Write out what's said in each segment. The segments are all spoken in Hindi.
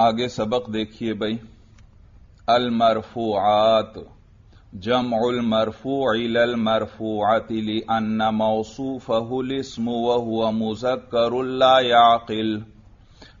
आगे सबक देखिए भाई अल मरफूआत जमउल मरफूइल मरफूआति लिअन्न मौसूफहुल इस्म व हुवा मुज़क्करुल ला याक़िल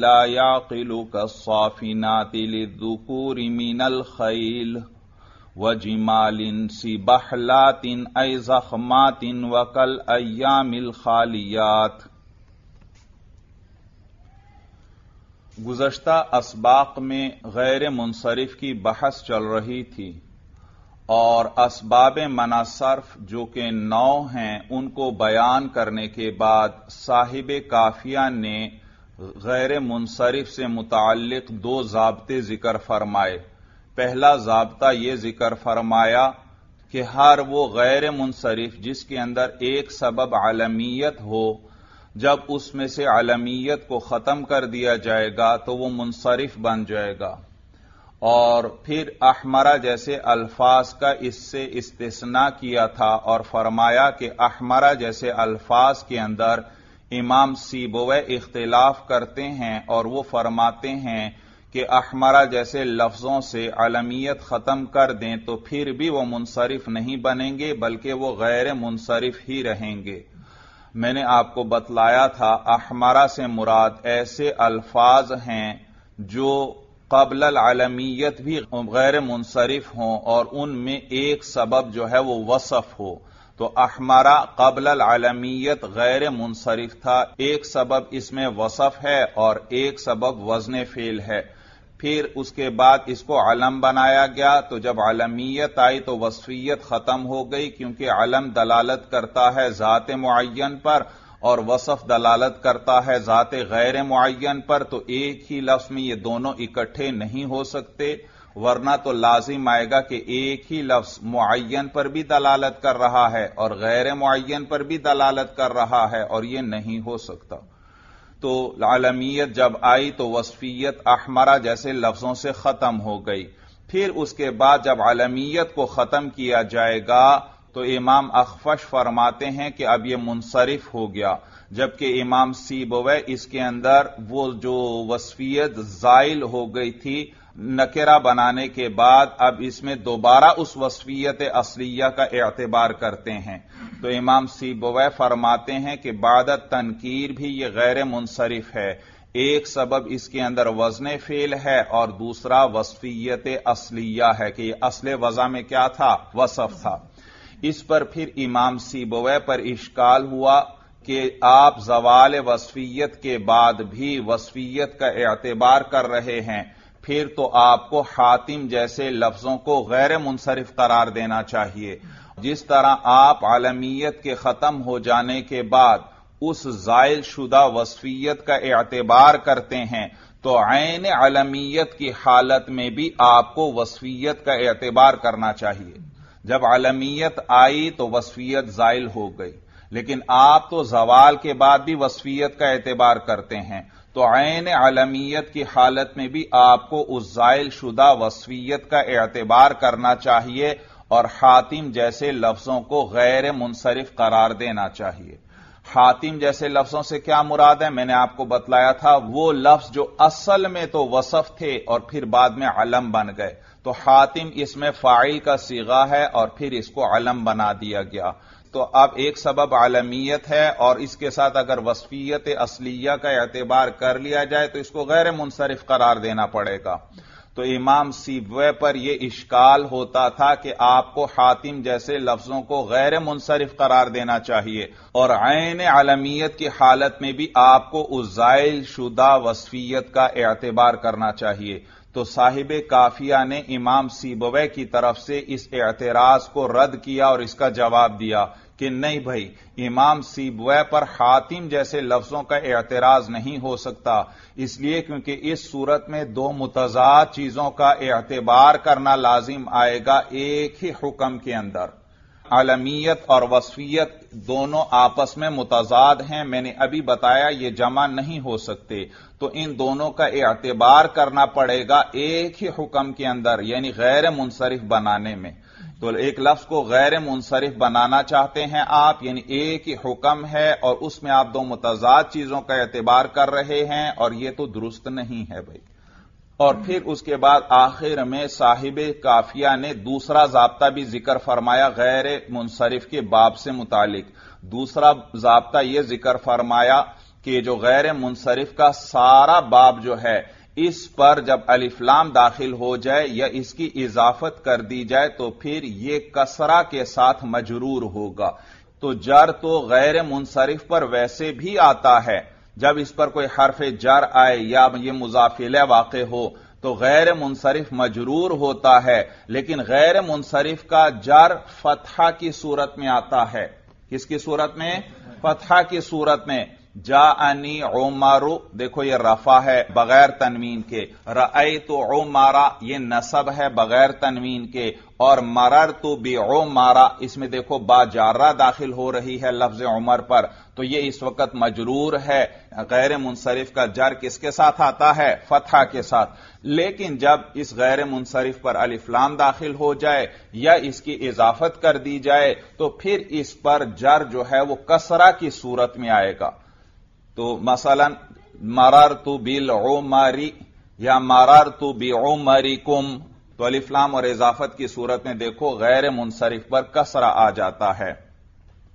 ला याक़िलु कस्साफिनाति लिद्दुकूरि मिनल खैल वजिमालिन सिबहलातिन ऐ जख्मातिन वकल अयामिल खालियात गुजश्ता असबाक में गैर मुनसरिफ की बहस चल रही थी और असबाब मनासरफ जो कि नौ हैं उनको बयान करने के बाद साहिब काफिया ने गैर मुनसरिफ से मुतालिक दो जबते ज़िक्र फरमाए पहला जबता यह ज़िक्र फरमाया कि हर वो गैर मुनसरिफ जिसके अंदर एक सबब आलमीयत हो, जब उसमें से आलमीयत को खत्म कर दिया जाएगा तो वो मुनसरिफ बन जाएगा। और फिर अहमरा जैसे अल्फाज का इससे इस्तेसना किया था और फरमाया कि अहमरा जैसे अल्फाज के अंदर इमाम सीबोवे इख्तिलाफ करते हैं और वो फरमाते हैं कि अहमरा जैसे लफ्जों से अलमियत खत्म कर दें तो फिर भी वो मुनसरिफ नहीं बनेंगे, बल्कि वो गैर मुनसरिफ ही रहेंगे। मैंने आपको बतलाया था अहमरा से मुराद ऐसे अल्फाज हैं जो कबल अलमियत भी गैर मुनसरिफ हों और उनमें एक सबब जो है वो वसफ हो। तो अहमरा कबल अलमियत गैर मुनसरिफ था, एक सबब इसमें वसफ है और एक सबब वज़न फेल है। फिर उसके बाद इसको अलम बनाया गया। तो जब अलमियत आई तो वसफियत खत्म हो गई, क्योंकि अलम दलालत करता है ज़ात मुआयन पर और वसफ दलालत करता है ज़ात गैर मुआयन पर। तो एक ही लफ्ज में ये दोनों इकट्ठे नहीं हो सकते, वरना तो लाजिम आएगा कि एक ही लफ्ज मुआयन पर भी दलालत कर रहा है और गैर मुआयन पर भी दलालत कर रहा है, और यह नहीं हो सकता। तो आलमियत जब आई तो वसफियत अहमरा जैसे लफ्जों से खत्म हो गई। फिर उसके बाद जब आलमियत को खत्म किया जाएगा तो इमाम अखफश फरमाते हैं कि अब यह मुनसरिफ हो गया। जबकि इमाम सीबोवे इसके अंदर वो जो वसफियत जायल हो गई थी नकेरा बनाने के बाद अब इसमें दोबारा उस वसफियत असलिया का एतबार करते हैं। तो इमाम सीबवे फरमाते हैं कि बादत तनकीर भी यह गैर मुनसरिफ है। एक सबब इसके अंदर वज़न फेल है और दूसरा वसफियत असलिया है कि असल वजा में क्या था? वसफ था। इस पर फिर इमाम सीबवे पर इश्काल हुआ कि आप जवाल वसफियत के बाद भी वसफियत का एतबार कर रहे हैं। फिर तो आपको हातिम जैसे लफ्जों को गैर मुनसरिफ करार देना चाहिए। जिस तरह आप आलमियत के खत्म हो जाने के बाद उस जायल शुदा वसफियत का एतबार करते हैं तो आन आलमियत की हालत में भी आपको वसफियत का एतबार करना चाहिए। जब आलमियत आई तो वसफियत जायल हो गई, लेकिन आप तो जवाल के बाद भी वसफियत का एतबार करते हैं। तो आन आलमियत की हालत में भी आपको उस जायल शुदा वसफियत का एतबार करना चाहिए और हातिम जैसे लफ्जों को गैर मुनसरिफ करार देना चाहिए। हातिम जैसे लफ्जों से क्या मुराद है? मैंने आपको बतलाया था, वो लफ्ज जो असल में तो वसफ थे और फिर बाद में अलम बन गए। तो हातिम इसमें फ़ाइल का सीगा है और फिर इसको अलम बना दिया गया। तो अब एक सबब आलमियत है और इसके साथ अगर वसफियत असलिया का एतबार कर लिया जाए तो इसको गैर मुनसरिफ करार देना पड़ेगा। तो इमाम सीबवे पर यह इश्काल होता था कि आपको हातिम जैसे लफ्जों को गैर मुनसरिफ करार देना चाहिए और आयन आलमियत की हालत में भी आपको उस जायल शुदा वसफियत का एतबार करना चाहिए। तो साहिब काफिया ने इमाम सीबवे की तरफ़ से इस एतराज़ को रद्द किया और इसका जवाब दिया कि नहीं भाई, इमाम सीबवे पर हातिम जैसे लफ्जों का एतराज़ नहीं हो सकता। इसलिए क्योंकि इस सूरत में दो मुतजाद चीज़ों का एतबार करना लाजिम आएगा एक ही हुक्म के अंदर। आलमियत और वसफियत दोनों आपस में मुतजाद हैं। मैंने अभी बताया ये जमा नहीं हो सकते। तो इन दोनों का एतबार करना पड़ेगा एक ही हुक्म के अंदर, यानी गैर मुनसरिफ बनाने में। तो एक लफ्ज को गैर मुनसरिफ बनाना चाहते हैं आप, यानी एक ही हुक्म है और उसमें आप दो मुतजाद चीज़ों का एतबार कर रहे हैं और यह तो दुरुस्त नहीं है भाई। और फिर उसके बाद आखिर में साहिब काफिया ने दूसरा जबता भी ज़िक्र फरमाया गैर मुनसरिफ के बाब से मुतालिक। दूसरा जबता यह ज़िक्र फरमाया कि जो गैर मुनसरिफ का सारा बाब जो है, इस पर जब अलिफ्लाम दाखिल हो जाए या इसकी इजाफत कर दी जाए तो फिर यह कसरा के साथ मजरूर होगा। तो जर तो गैर मुनसरिफ पर वैसे भी आता है जब इस पर कोई हरफ जर आए या ये मुजाफिल वाक़ हो तो गैर मुनसरिफ मजरूर होता है, लेकिन गैर मुनसरिफ का जर फतहा की सूरत में आता है। किसकी सूरत में? फतहा की सूरत में। जा अनी ओमारू देखो ये रफा है बगैर तनवीन के। रई तो ओ मारा ये नसब है बगैर तनवीन के। और मरर तो बी ओ मारा इसमें देखो बाजारा दाखिल हो रही है लफ्ज उमर पर। तो ये इस वक्त मजरूर है। गैर मुनसरिफ का जर किसके साथ आता है? फतहा के साथ। लेकिन जब इस गैर मुनसरिफ पर अलिफ्लाम दाखिल हो जाए या इसकी इजाफत कर दी जाए तो फिर इस पर जर जो है वो कसरा की सूरत में आएगा। तो मसलन मरार तु बिल ओमारी या मरार तु बी ओ ओमरी कुम तो अलिफ्लाम और इजाफत की सूरत में देखो गैर मुनसरिफ पर कसरा आ जाता है।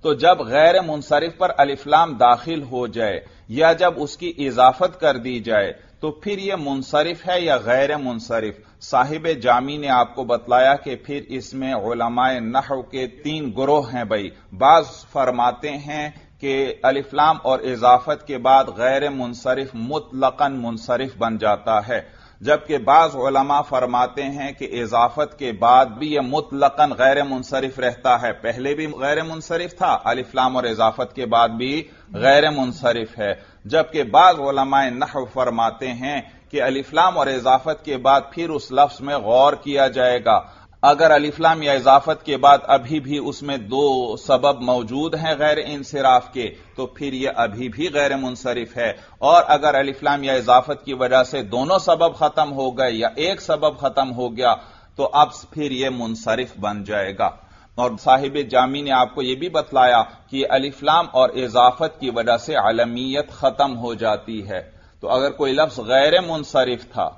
तो जब गैर मुनसरिफ पर अलिफ्लाम दाखिल हो जाए या जब उसकी इजाफत कर दी जाए तो फिर यह मुनसरिफ है या गैर मुनसरिफ? साहिब जामी ने आपको बतलाया कि फिर इसमें उलमाए नहव के तीन ग्रोह हैं भाई। बाज फरमाते हैं कि अलिफ्लाम और इजाफत के बाद गैर मुनसरिफ मुतलकन मुनसरिफ बन जाता है। जबकि बाज उलमा फरमाते हैं कि इजाफत के बाद भी यह मुतलकन गैर मुनसरफ रहता है। पहले भी गैर मुनसरफ था अलिफ्लाम और इजाफत के बाद भी गैर मुनसरिफ है। जबकि बाज उलमाए नहव फरमाते हैं कि अलिफ्लाम और इजाफत के बाद फिर उस लफ्ज में गौर किया जाएगा। अगर अलिफ्लाम या इजाफत के बाद अभी भी उसमें दो सबब मौजूद हैं गैर इंसराफ के तो फिर यह अभी भी गैर मुनसरिफ है। और अगर अलिफ्लाम या इजाफत की वजह से दोनों सबब खत्म हो गए या एक सबब खत्म हो गया तो अब फिर यह मुनसरिफ बन जाएगा। और साहिब जामी ने आपको यह भी बतलाया कि अलिफ्लाम और इजाफत की वजह से आलमियत खत्म हो जाती है। तो अगर कोई लफ्ज गैर मुनसरिफ था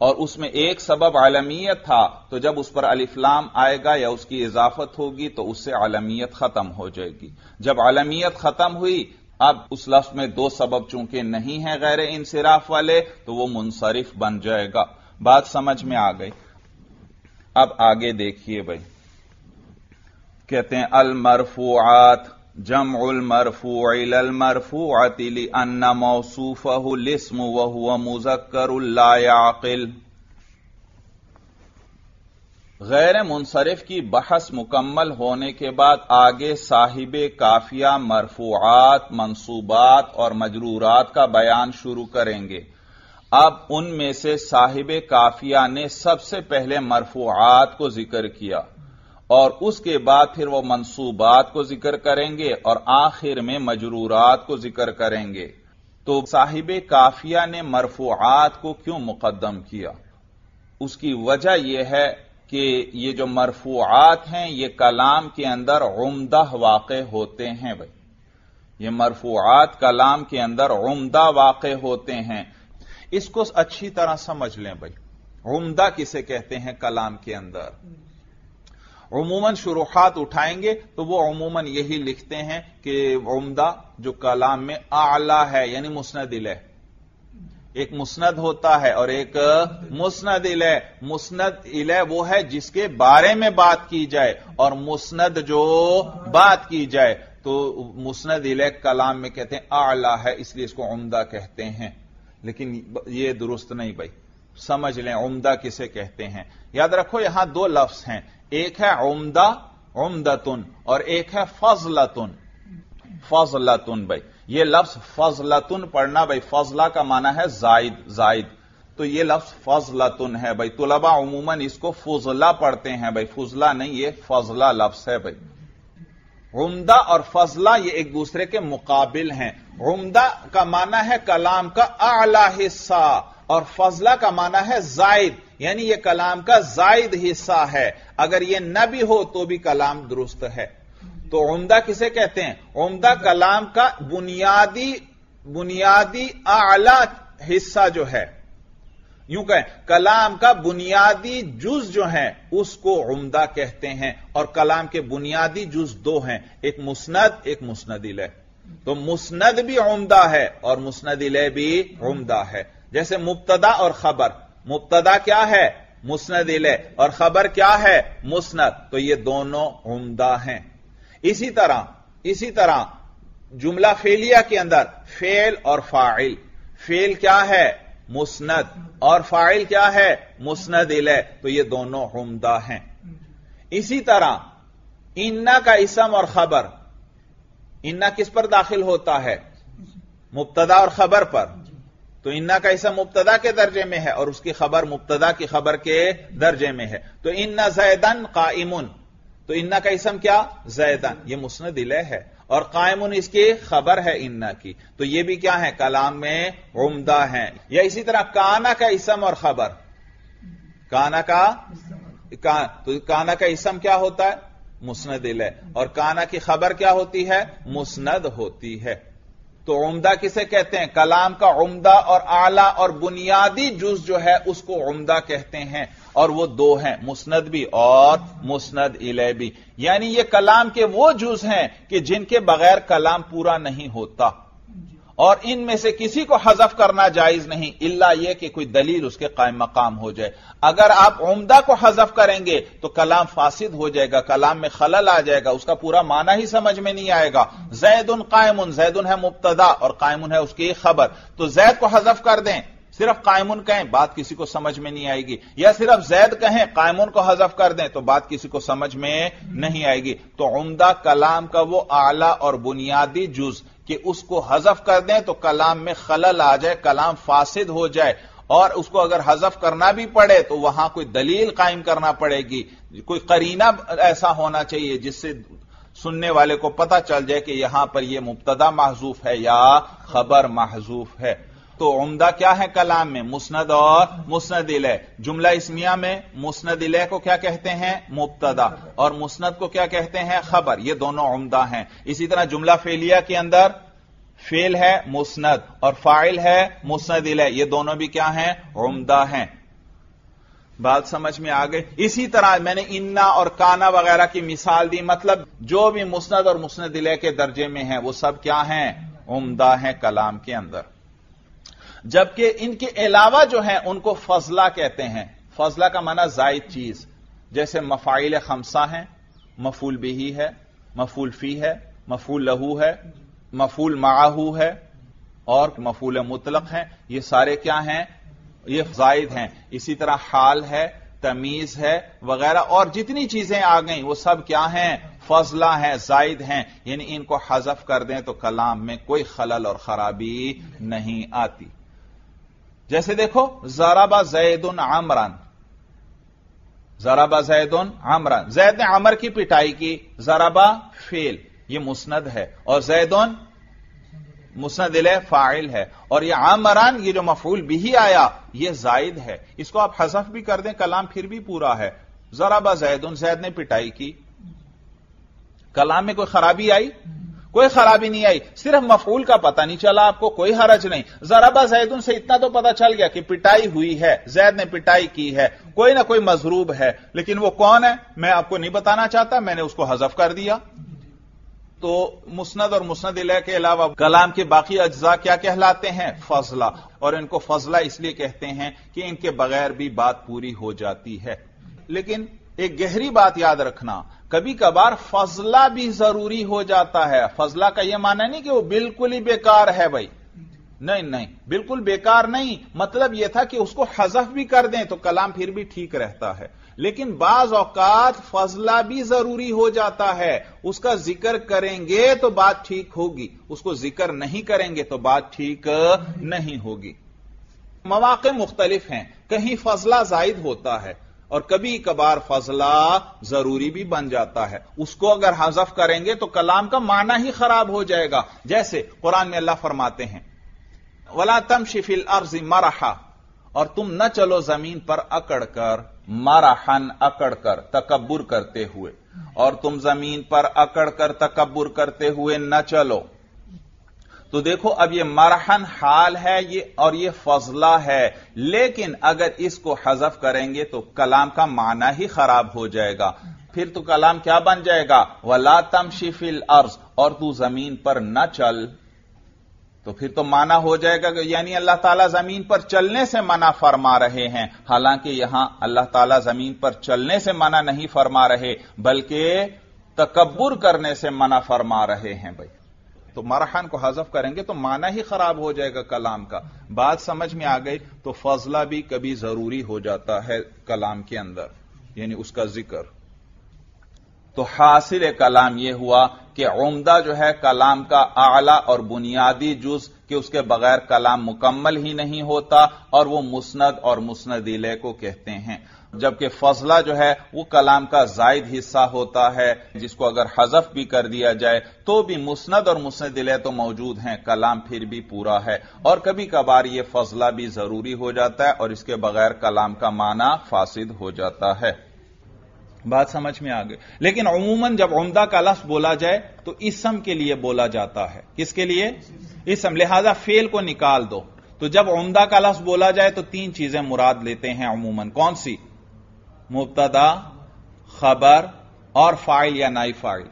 और उसमें एक सबब आलमियत था तो जब उस पर अलिफ्लाम आएगा या उसकी इजाफत होगी तो उससे आलमियत खत्म हो जाएगी। जब आलमियत खत्म हुई, अब उस लफ्ज में दो सबब चूँकि नहीं है गैर इंसराफ वाले तो वो मुनसरिफ बन जाएगा। बात समझ में आ गई। अब आगे देखिए भाई। कहते हैं, अल मरफुआत जम उल मरफूल मरफूअतिल अन्ना मौसूफ़लिस्म व हुआ गैर मुनसरिफ की बहस मुकम्मल होने के बाद आगे साहिब काफिया मरफूआत मंसूबात और मजरूरात का बयान शुरू करेंगे अब उनमें से साहिब काफिया ने सबसे पहले मरफूआत को ज़िक्र किया और उसके बाद फिर वो मंसूबात को ज़िक्र करेंगे और आखिर में मजरूरात को ज़िक्र करेंगे। तो साहिब काफिया ने मरफूआत को क्यों मुकदम किया? उसकी वजह यह है कि ये जो मरफूआत हैं, ये कलाम के अंदर उमदा वाक़ होते हैं भाई। ये मरफूआत कलाम के अंदर उमदा वाक़ होते हैं। इसको अच्छी तरह समझ लें भाई। उमदा किसे कहते हैं कलाम के अंदर? उमूमन शुरुआत उठाएँगे तो वो उमूमन यही लिखते हैं कि उमदा, जो कलाम में आला है, यानी मुस्नद इलह एक मुस्नद होता है और एक मुस्नद इलह मुस्नद इलह वो है जिसके बारे में बात की जाए और मुस्नद जो बात की जाए तो मुस्नद इलह कलाम में कहते हैं आला है, इसलिए इसको उमदा कहते हैं। लेकिन ये दुरुस्त नहीं भाई। समझ लें, उमदा किसे कहते हैं। याद रखो, यहाँ दो लफ्ज हैं। एक है उमदा, उमदतुन, और एक है फजलतुन। फजलतुन भाई। ये लफ्ज फजलतुन पढ़ना भाई। फजला का माना है जायद जायद। तो ये लफ्ज फजलतुन है भाई। तुलबा उमूमन इसको फुजला पढ़ते हैं भाई। फुजला नहीं, ये फजला लफ्ज है भाई। उमदा और फजला ये एक दूसरे के मुकाबिल हैं। उमदा का माना है कलाम का आला हिस्सा। और फजला का माना है जायद, यानी यह कलाम का जायद हिस्सा है। अगर यह न भी हो तो भी कलाम दुरुस्त है। तो उमदा किसे कहते हैं? उमदा कलाम का बुनियादी बुनियादी आला हिस्सा जो है। यूँ कहें, कलाम का बुनियादी जुज जो है, उसको उमदा कहते हैं। और कलाम के बुनियादी जुज दो हैं, एक मुस्नद एक मुस्नद इले तो मुस्नद भी उमदा है और मुस्नद इले भी उमदा है। जैसे मुबतदा और खबर। मुबतदा क्या है? मुस्नद इले। और खबर क्या है? मुस्नद। तो ये दोनों उमदा हैं। इसी तरह इसी तरह, जुमला फेलिया के अंदर फेल और फ़ाइल। फेल क्या है? मुस्नद। और फ़ाइल क्या है? मुस्नद इले। तो ये दोनों उमदा हैं। इसी तरह, इन्ना का इसम और खबर। इन्ना किस पर दाखिल होता है? मुबतदा और खबर पर। तो इन्ना का इसम मुबतदा के दर्जे में है और उसकी खबर मुबतदा की खबर के दर्जे में है। तो इन्ना जैदन कायमुन तो इन्ना का इसम क्या? जैदन। ये मुस्नद इले है। और कायमुन इसकी खबर है इन्ना की। तो ये भी क्या है? कलाम में उमदा है। या इसी तरह काना का इसम और खबर। काना का का, तो काना का इसम क्या होता है? मुस्नद इले और काना की खबर क्या होती है? मुस्नद होती है। तो उमदा किसे कहते हैं? कलाम का उमदा और आला और बुनियादी जुज जो है, उसको उमदा कहते हैं। और वो दो हैं, मुस्नद भी और मुस्नद इले भी। यानी ये कलाम के वो जुज हैं कि जिनके बगैर कलाम पूरा नहीं होता। और इनमें से किसी को हजफ करना जायज़ नहीं, इल्ला यह कि कोई दलील उसके कायम मकाम हो जाए। अगर आप उमदा को हजफ करेंगे तो कलाम फासिद हो जाएगा, कलाम में खलल आ जाएगा, उसका पूरा माना ही समझ में नहीं आएगा। जैद उन कायमुन, जैदुन है मुबतदा और कायमुन है उसकी खबर। तो जैद को हजफ कर दें, सिर्फ़ कायमुन कहें, बात किसी को समझ में नहीं आएगी। या सिर्फ़ जैद कहें, कायमुन को हजफ कर दें तो बात किसी को समझ में नहीं आएगी। तो उमदा कलाम का वो आला और बुनियादी जुज कि उसको हजफ कर दें तो कलाम में खलल आ जाए, कलाम फासिद हो जाए। और उसको अगर हजफ करना भी पड़े तो वहाँ कोई दलील कायम करना पड़ेगी। कोई करीना ऐसा होना चाहिए जिससे सुनने वाले को पता चल जाए कि यहाँ पर यह मुबतदा महजूफ है या खबर महजूफ है। तो उमदा क्या है कलाम में? मुस्नद और मुस्नद जुमला इसमिया में मुस्नद को क्या कहते हैं? मुबतदा। और मुस्नद को क्या कहते हैं? खबर। ये दोनों उमदा हैं। इसी तरह जुमला फेलिया के अंदर फेल है मुस्नद और फ़ाइल है मुस्नद ये दोनों भी क्या हैं? उमदा हैं। बात समझ में आ गई? इसी तरह मैंने इन्ना और काना वगैरह की मिसाल दी। मतलब जो भी मुस्नद और मुस्नद के दर्जे में है, वो सब क्या हैं? उमदा हैं कलाम के अंदर। जबकि इनके अलावा जो है, उनको फजला कहते हैं। फजला का माना जायद चीज़। जैसे मफाइल खमसा है, मफूल बिही है, मफूल फ़ी है, मफूल लहू है, मफूल माहू है, और मफूल मुतलक है। ये सारे क्या हैं? ये जायद हैं। इसी तरह हाल है, तमीज है, वगैरह। और जितनी चीज़ें आ गई, वो सब क्या हैं? फजला हैं, जायद हैं। यानी इनको हजफ कर दें तो कलाम में कोई खलल और खराबी नहीं आती। जैसे देखो, जराबा जैदुन आमरान जराबा जैदुन आमरान जैद ने आमर की पिटाई की। जराबा फेल। ये मुस्नद है। और जैदुन मुस्नद फ़ाइल है। और ये आमरान ये जो मफूल भी आया, ये जायद है। इसको आप हजफ भी कर दें, कलाम फिर भी पूरा है। जराबा जैदुन, जैद ने पिटाई की। कलाम में कोई खराबी आई? कोई खराबी नहीं आई। सिर्फ़ मफूल का पता नहीं चला आपको, कोई हरज नहीं। जराबा जैद उनसे इतना तो पता चल गया कि पिटाई हुई है, जैद ने पिटाई की है, कोई ना कोई मजरूब है। लेकिन वो कौन है, मैं आपको नहीं बताना चाहता, मैंने उसको हजफ कर दिया। तो मुस्नद और मुस्नद इला के अलावा कलाम के बाकी अज्जा क्या कहलाते हैं? फजला। और इनको फजला इसलिए कहते हैं कि इनके बगैर भी बात पूरी हो जाती है। लेकिन एक गहरी बात याद रखना कभी कभार फजला भी ज़रूरी हो जाता है। फजला का यह माना नहीं कि वो बिल्कुल ही बेकार है भाई। नहीं नहीं, बिल्कुल बेकार नहीं। मतलब यह था कि उसको हजफ भी कर दें तो कलाम फिर भी ठीक रहता है। लेकिन बाज औकात फजला भी ज़रूरी हो जाता है। उसका ज़िक्र करेंगे तो बात ठीक होगी। उसको ज़िक्र नहीं करेंगे तो बात ठीक नहीं होगी। मवाक़ मुख्तलिफ़ हैं। कहीं फजला जायद होता है। और कभी कभार फजला ज़रूरी भी बन जाता है। उसको अगर हजफ करेंगे तो कलाम का माना ही खराब हो जाएगा। जैसे कुरान में अल्लाह फरमाते हैं, वला तम शिफिल अर्ज़ मरहा और तुम न चलो ज़मीन पर अकड़ कर मरहन अकड़ कर तकबर करते हुए। और तुम ज़मीन पर अकड़कर तकबर करते हुए न चलो। तो देखो, अब ये मरहन हाल है, ये और ये फजला है। लेकिन अगर इसको हजफ करेंगे तो कलाम का माना ही खराब हो जाएगा। फिर तो कलाम क्या बन जाएगा? वला तम शिफिल अर्ज़, और तू ज़मीन पर न चल। तो फिर तो माना हो जाएगा यानी अल्लाह ताला ज़मीन पर चलने से मना फरमा रहे हैं। हालाँकि यहाँ अल्लाह ताला ज़मीन पर चलने से मना नहीं फरमा रहे, बल्कि तकबर करने से मना फरमा रहे हैं भाई। तो मरहन को हजफ करेंगे तो माना ही खराब हो जाएगा कलाम का। बात समझ में आ गई तो फजला भी कभी ज़रूरी हो जाता है कलाम के अंदर, यानी उसका ज़िक्र। तो हासिल कलाम यह हुआ कि उमदा जो है कलाम का आला और बुनियादी जुज कि उसके बगैर कलाम मुकम्मल ही नहीं होता, और वो मुस्नद और मुस्नद को कहते हैं। जबकि फजला जो है, वो कलाम का जायद हिस्सा होता है, जिसको अगर हजफ भी कर दिया जाए तो भी मुस्नद और मुस्नद इले तो मौजूद हैं, कलाम फिर भी पूरा है। और कभी कभार ये फजला भी ज़रूरी हो जाता है, और इसके बगैर कलाम का माना फासिद हो जाता है। बात समझ में आ गई। लेकिन अमूमन जब उमदा का लफ्ज बोला जाए तो इसम के लिए बोला जाता है। किसके लिए? इसम। लिहाजा फेल को निकाल दो। तो जब उमदा का लफ्ज बोला जाए तो तीन चीज़ें मुराद लेते हैं अमूमन कौन सी? मुबतदा, खबर और फ़ाइल या नाई फ़ाइल।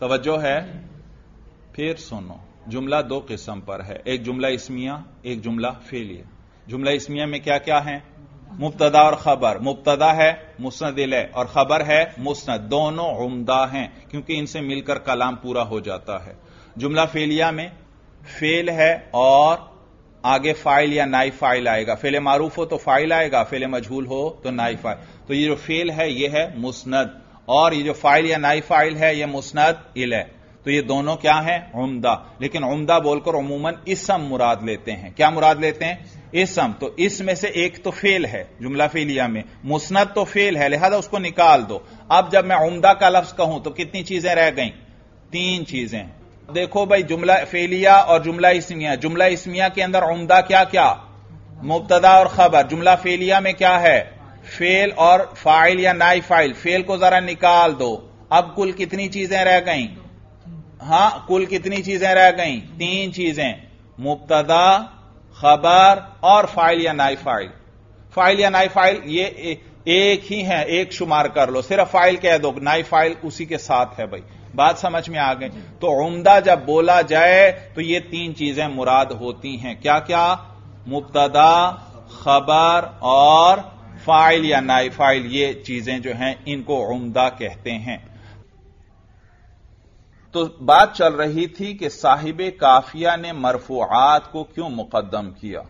तवज्जो है, फिर सुनो। जुमला दो किस्म पर है। एक जुमला इसमिया, एक जुमला फेलिया। जुमला इसमिया में क्या क्या है? मुबतदा और खबर। मुबतदा है मुस्नद और खबर है मुस्नद। दोनों उमदा हैं, क्योंकि इनसे मिलकर कलाम पूरा हो जाता है। जुमला फेलिया में फेल है और आगे फ़ाइल या नाई फ़ाइल आएगा। फेल मारूफ हो तो फ़ाइल आएगा, फेल मजहूल हो तो नाई फ़ाइल। तो ये जो फेल है, ये है मुस्नद। और ये जो फ़ाइल या नाई फ़ाइल है, ये मुस्नद इल। है तो ये दोनों क्या है? उमदा। लेकिन उमदा बोलकर अमूमन इसम मुराद लेते हैं। क्या मुराद लेते हैं? इसम। तो इसमें से एक तो फेल है, जुमला फेलिया में। मुस्नद तो फेल है, लिहाजा उसको निकाल दो। अब जब मैं उमदा का लफ्ज कहूँ तो कितनी चीज़ें रह गई? तीन चीज़ें। देखो भाई, जुमला फेलिया और जुमला इसमिया। जुमला इसमिया के अंदर उमदा क्या क्या? मुबतदा और खबर। जुमला फेलिया में क्या है? फेल और फ़ाइल या नाई फ़ाइल। फेल को जरा निकाल दो। अब कुल कितनी चीज़ें रह गई? हाँ, कुल कितनी चीज़ें रह गई? तीन चीज़ें। मुबतदा, खबर और फ़ाइल या नाई फ़ाइल। फ़ाइल या नाई फ़ाइल, ये एक ही है, एक शुमार कर लो। सिर्फ़ फ़ाइल कह दो। नाई फ़ाइल उसी के साथ है भाई। बात समझ में आ गई। तो उमदा जब बोला जाए तो ये तीन चीज़ें मुराद होती हैं। क्या क्या मुबतदा, खबर और फ़ाइल या नाई फ़ाइल, ये चीज़ें जो हैं, इनको उमदा कहते हैं। तो बात चल रही थी कि साहिब काफिया ने मरफुआत को क्यों मुकदम किया?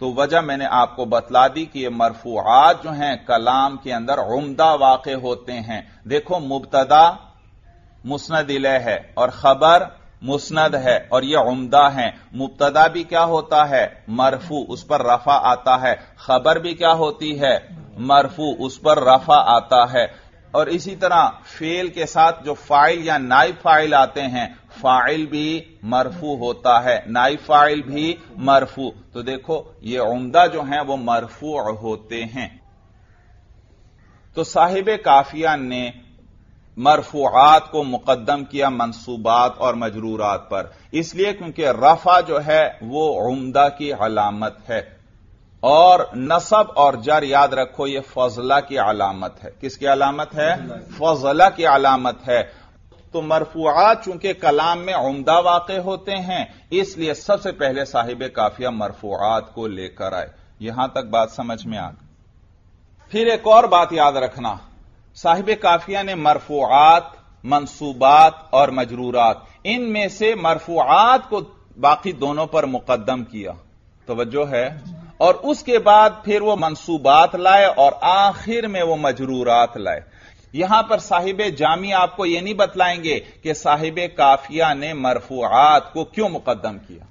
तो वजह मैंने आपको बतला दी कि ये मरफुआत जो हैं, कलाम के अंदर उमदा वाक़ होते हैं। देखो, मुबतदा मुस्नद है और खबर मुस्नद है और यह उमदा है। मुबतदा भी क्या होता है? मरफू, उस पर रफा आता है। खबर भी क्या होती है? मरफू, उस पर रफा आता है। और इसी तरह फेल के साथ जो फ़ाइल या नाई फ़ाइल आते हैं, फ़ाइल भी मरफू होता है। नाई फ़ाइल भी मरफू। तो देखो, ये उमदा जो है, वो मरफू होते हैं। तो साहिब काफिया ने मरफूआत को मुकदम किया मनसूबात और मजरूरात पर। इसलिए क्योंकि रफा जो है, वो उमदा की अलामत है। और नसब और जर याद रखो, ये फजला की अलामत है। किसकी अलामत है? फजला की अलामत है। तो मरफूआत चूँकि कलाम में उमदा वाक़ होते हैं, इसलिए सबसे पहले साहिब काफिया मरफुआत को लेकर आए। यहाँ तक बात समझ में आ फिर एक और बात याद रखना। साहिब काफिया ने मरफुआत मनसूबात और मजरूरात, इनमें से मरफूआत को बाकी दोनों पर मुकदम किया। तोज्जो है। और उसके बाद फिर वो मनसूबात लाए और आखिर में वो मजरूरात लाए। यहाँ पर साहिब जामी आपको यह नहीं बतलाएँगे कि साहिब काफिया ने मरफुआत को क्यों मुकदम किया।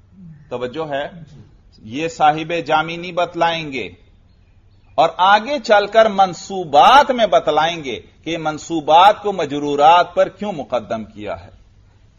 तवज्जो है। ये साहिब जामी नहीं बतलाएँगे। और आगे चलकर मंसूबात में बतलाएँगे कि मंसूबात को मजरूरात पर क्यों मुकदम किया है।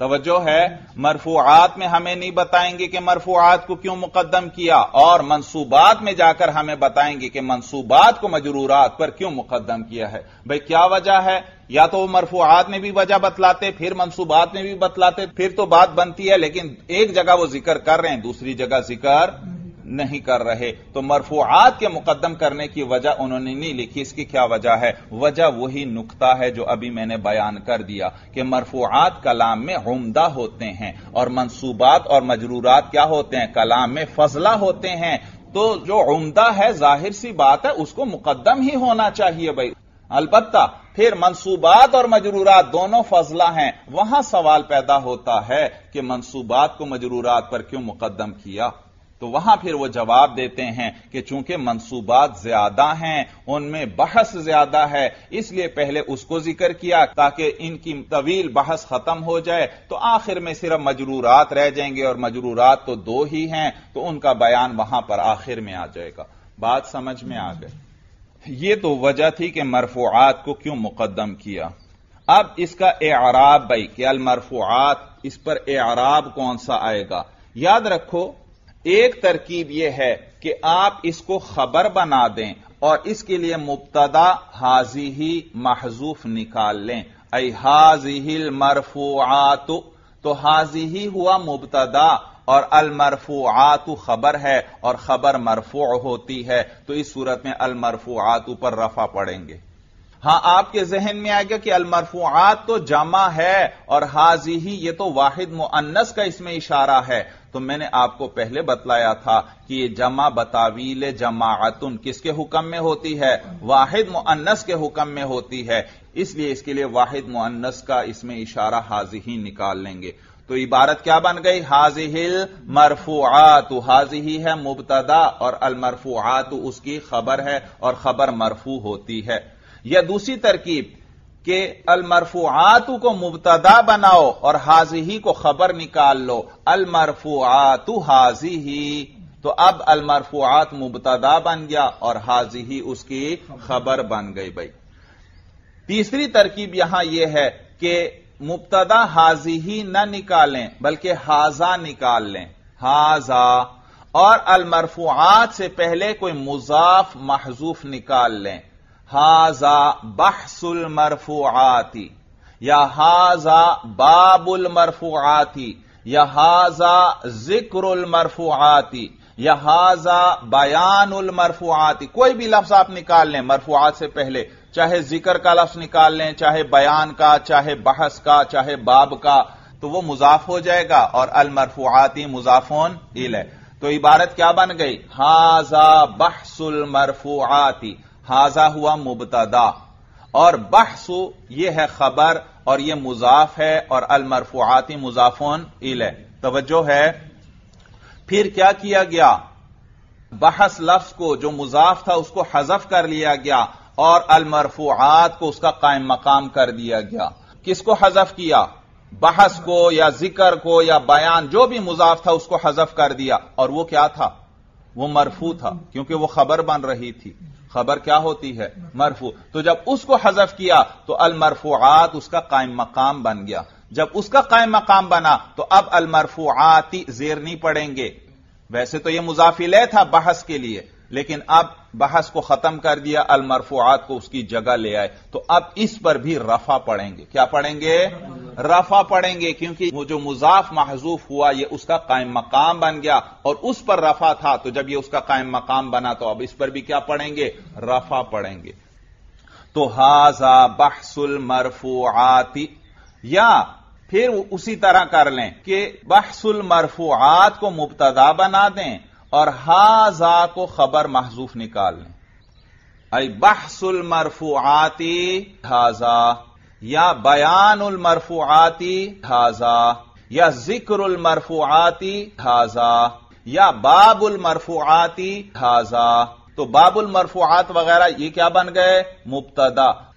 तवज्जो है, मरफूआत में हमें नहीं बताएँगे कि मरफूआत को क्यों मुकदम किया और मंसूबात में जाकर हमें बताएँगे कि मंसूबात को मजरूरात पर क्यों मुकदम किया है। भाई, क्या वजह है? या तो वो मरफूआत में भी वजह बतलाते, फिर मंसूबात में भी बतलाते, फिर तो बात बनती है, लेकिन एक जगह वो ज़िक्र कर रहे हैं, दूसरी जगह ज़िक्र नहीं कर रहे। तो मरफूआत के मुकदम करने की वजह उन्होंने नहीं लिखी। इसकी क्या वजह है? वजह वही नुकता है जो अभी मैंने बयान कर दिया कि मरफूआत कलाम में उमदा होते हैं और मंसूबात और मजरूरात क्या होते हैं? कलाम में फजला होते हैं। तो जो उमदा है, ज़ाहिर सी बात है, उसको मुकदम ही होना चाहिए भाई। अलबत्ता, फिर मनसूबात और मजरूरात दोनों फजला हैं। वहाँ सवाल पैदा होता है कि मनसूबात को मजरूरात पर क्यों मुकदम किया? तो वहाँ फिर वो जवाब देते हैं कि चूँकि मंसूबात ज़्यादा हैं, उनमें बहस ज़्यादा है, इसलिए पहले उसको ज़िक्र किया ताकि इनकी तवील बहस खत्म हो जाए। तो आखिर में सिर्फ़ मजरूरात रह जाएँगे और मजरूरात तो दो ही हैं तो उनका बयान वहाँ पर आखिर में आ जाएगा। बात समझ में आ गई। ये तो वजह थी कि मरफूआत को क्यों मुकदम किया? अब इसका एराब भाई, कि अल मरफुआत इस पर एराब कौन सा आएगा? याद रखो एक तरकीब यह है कि आप इसको खबर बना दें और इसके लिए मुबतदा हाजी ही महजूफ निकाल लें। आई हाजी मरफूआत तो हाजी ही हुआ मुबतदा और अल मरफूआत खबर है और खबर मरफू होती है तो इस सूरत में अल मरफूआत पर रफा पड़ेंगे। हाँ, आपके जहन में आएगा कि अलमरफूआत तो जमा है और हाजी ही, ये तो वाहिद मुअन्नस का इसमें इशारा है। तो मैंने आपको पहले बतलाया था कि ये जमा बतावील जमाअतुन किसके हुक्म में होती है? वाहिद मुअन्नस के हुक्म में होती है। इसलिए इसके लिए वाहिद मुअन्नस का इसमें इशारा हाजी ही निकाल लेंगे। तो इबारत क्या बन गई? हाजिहिल मरफुआत। हाजी ही है मुबतदा और अलमरफूआत उसकी खबर है और खबर मरफू होती है। या दूसरी तरकीब के अलमरफुआत को मुबतदा बनाओ और हाजी ही को खबर निकाल लो। अलमरफुआत हाजी ही तो अब अलमरफूआत मुबतदा बन गया और हाजी ही उसकी खबर बन गई भाई। तीसरी तरकीब यहाँ यह है कि मुबतदा हाजी ही न निकालें, बल्कि हाजा निकाल लें। हाजा। और अलमरफूआत से पहले कोई मुजाफ, महजूफ निकाल लें। हाजा बहसुल मरफुआती या हाजा बाबुल मरफुआती या हाजा जिक्रुल मरफुआती या हाजा बयानुल मरफुआती कोई भी लफ्ज आप निकाल लें, मरफुआत से पहले, चाहे ज़िक्र का लफ्ज निकाल लें, चाहे बयान का, चाहे बहस का, चाहे बाब का तो वो मुजाफ हो जाएगा, और अल मरफुआती मुजाफोन इल है तो इबारत क्या बन गई? हाजा बहसुल मरफुआती हाजा हुआ मुबतदा। और बहसु यह है खबर और यह मुजाफ है और अलमरफुआती मुजाफोन इल। तवज्जो है। फिर क्या किया गया? बहस लफ्ज को जो मुजाफ था उसको हजफ कर लिया गया और अलमरफुआत को उसका कायम मकाम कर दिया गया। किसको हजफ किया? बहस को या ज़िक्र को या बयान जो भी मुजाफ था उसको हजफ कर दिया। और वो क्या था? वो मरफू था, क्योंकि वो खबर बन रही थी। खबर क्या होती है? मरफू। तो जब उसको हजफ किया तो अलमरफूआत उसका कायम मकाम बन गया। जब उसका कायम मकाम बना तो अब अलमरफूआती जेर नहीं पड़ेंगे। वैसे तो यह मुजाफिल था बहस के लिए लेकिन अब बहस को खत्म कर दिया, अलमरफुआत को उसकी जगह ले आए। तो अब इस पर भी रफा पड़ेंगे। क्या पढ़ेंगे रफा पड़ेंगे क्योंकि वो जो मुजाफ महजूफ हुआ, ये उसका कायम मकाम बन गया और उस पर रफा था। तो जब ये उसका कायम मकाम बना तो अब इस पर भी क्या पढ़ेंगे रफा पढ़ेंगे तो हाजा बहसुल मरफुआती, या फिर उसी तरह कर लें कि बहसुल मरफुआत को मुबतदा बना दें। और हाजा को खबर महजूफ निकाल लें आई बहसुल मरफुआती हाजा, या बयानुल मरफुआती हाजा, या जिक्रुल मरफुआती हाजा, या बाबुल मरफुआती हाजा। तो बाबुल मरफुआत वगैरह ये क्या बन गए? मुबतदा।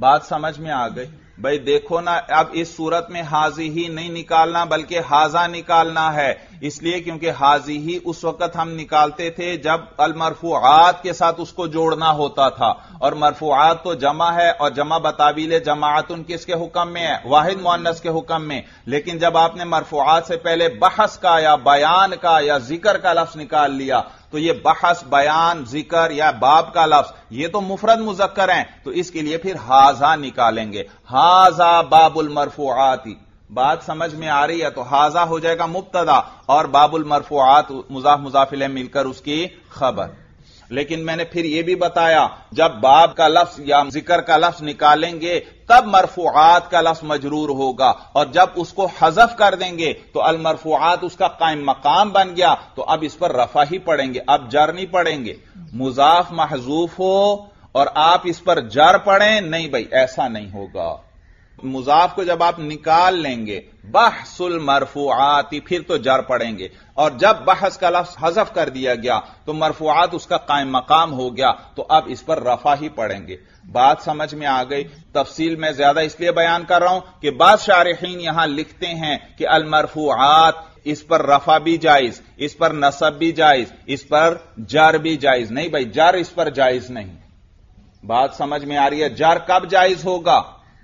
बात समझ में आ गई। भाई देखो ना, अब इस सूरत में हाजी ही नहीं निकालना, बल्कि हाजा निकालना है। इसलिए क्योंकि हाजी ही उस वक्त हम निकालते थे जब अल मरफुआत के साथ उसको जोड़ना होता था। और मरफुआत तो जमा है, और जमा बताबील जमातुन किसके हुक्म में है? वाहिद मुन्नस के हुक्म में। लेकिन जब आपने मरफुआत से पहले बहस का या बयान का या ज़िक्र का लफ्ज निकाल लिया तो ये बहस, बयान, ज़िक्र या बाब का लफ्ज, ये तो मुफरत मुजक्कर हैं तो इसके लिए फिर हाजा निकालेंगे। हाजा बाबुल मरफूआती। बात समझ में आ रही है तो हाजा हो जाएगा मुबतदा, और बाबुल मरफूआत मुजाफ मुजाफिले मिलकर उसकी खबर। लेकिन मैंने फिर यह भी बताया, जब बाब का लफ्ज या ज़िक्र का लफ्ज निकालेंगे, तब मरफुआत का लफ्ज मजरूर होगा। और जब उसको हजफ कर देंगे तो अल मरफुआत उसका कायम मकाम बन गया। तो अब इस पर रफा ही पड़ेंगे, अब जर नहीं पड़ेंगे। मुजाफ महजूफ हो और आप इस पर जर पड़ें नहीं भाई, ऐसा नहीं होगा। मुजाफ को जब आप निकाल लेंगे, बहसुल मरफुआती, फिर तो जर पड़ेंगे। और जब बहस का लफ्ज हजफ कर दिया गया तो मरफूआत उसका कायम मकाम हो गया तो अब इस पर रफा ही पड़ेंगे। बात समझ में आ गई? तफसील में ज़्यादा इसलिए बयान कर रहा हूँ कि बाद शारहीन यहाँ लिखते हैं कि अलमरफुआत इस पर रफा भी जायज़, इस पर नसब भी जायज़, इस पर जर भी जायज़। नहीं भाई जर इस पर जायज़ नहीं। बात समझ में आ रही है? जर कब जायज़ होगा?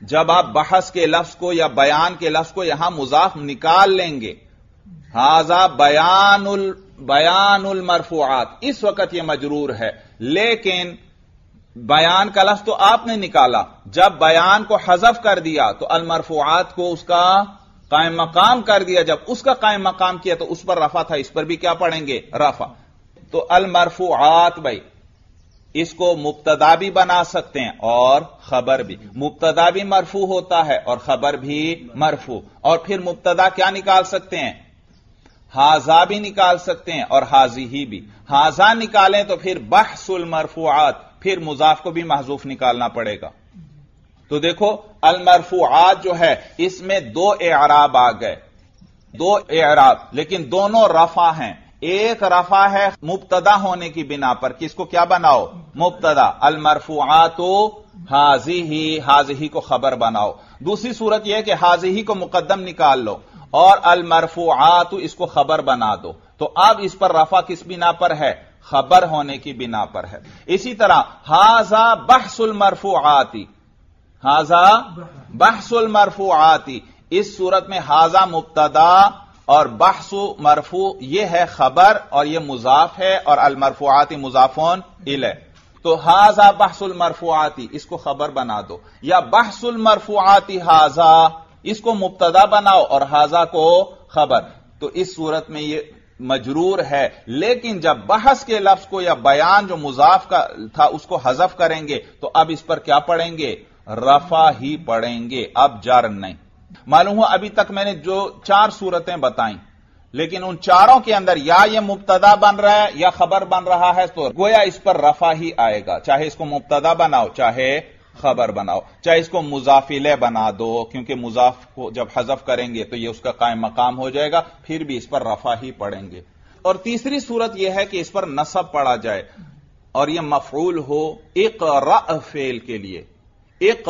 जब आप बहस के लफ्ज को या बयान के लफ्ज को यहाँ मुजाफ निकाल लेंगे, हाजा बयान उल बयानुल बयानुल मरफुआत, इस वक्त यह मजरूर है। लेकिन बयान का लफ्ज तो आपने निकाला। जब बयान को हजफ कर दिया तो अलमरफुआत को उसका कायम मकाम कर दिया। जब उसका कायम मकाम किया तो उस पर रफा था, इस पर भी क्या पढ़ेंगे? रफा। तो अलमरफुआत भाई इसको मुबतदा भी बना सकते हैं और खबर भी। मुबतदा भी मरफू होता है और खबर भी मरफू। और फिर मुबतदा क्या निकाल सकते हैं? हाजा भी निकाल सकते हैं और हाजी ही भी। हाजा निकालें तो फिर बहसुल मरफूआत, फिर मुजाफ को भी महजूफ निकालना पड़ेगा। तो देखो अलमरफुआत जो है, इसमें दो एराब आ गए। दो एराब, लेकिन दोनों रफा हैं। एक रफा है मुबतदा होने की बिना पर। किसको क्या बनाओ? मुबतदा। अलमरफुआतो हाजी ही हाजी ही को खबर बनाओ। दूसरी सूरत यह कि हाजी ही को मुकदम निकाल लो और अलमरफुआत इसको खबर बना दो। तो अब इस पर रफा किस बिना पर है? खबर होने की बिना पर है। इसी तरह, हाजा बहसुल मरफुआती, हाजा बहसुल मरफुआती, इस सूरत में हाजा मुबतदा और बहसु मरफू ये है खबर और ये मुजाफ है और अलमरफुआती मुजाफोन इल है तो हाजा बहसुल मरफुआती इसको खबर बना दो. या बहसुल मरफुआती हाजा इसको मुबतदा बनाओ और हाजा को खबर. तो इस सूरत में ये मजरूर है. लेकिन जब बहस के लफ्ज को या बयान जो मुजाफ का था उसको हजफ करेंगे तो अब इस पर क्या पढ़ेंगे? रफा ही पढ़ेंगे. अब जर नहीं. मालूम हुआ अभी तक मैंने जो चार सूरतें बताई, लेकिन उन चारों के अंदर या ये मुबतदा बन रहा है या खबर बन रहा है तो गोया इस पर रफा ही आएगा। चाहे इसको मुबतदा बनाओ, चाहे खबर बनाओ, चाहे इसको मुजाफिले बना दो, क्योंकि मुजाफ को जब हजफ करेंगे तो ये उसका कायम मकाम हो जाएगा, फिर भी इस पर रफा ही पड़ेंगे। और तीसरी सूरत यह है कि इस पर नसब पड़ा जाए और यह मफूल हो एक फेल के लिए। एक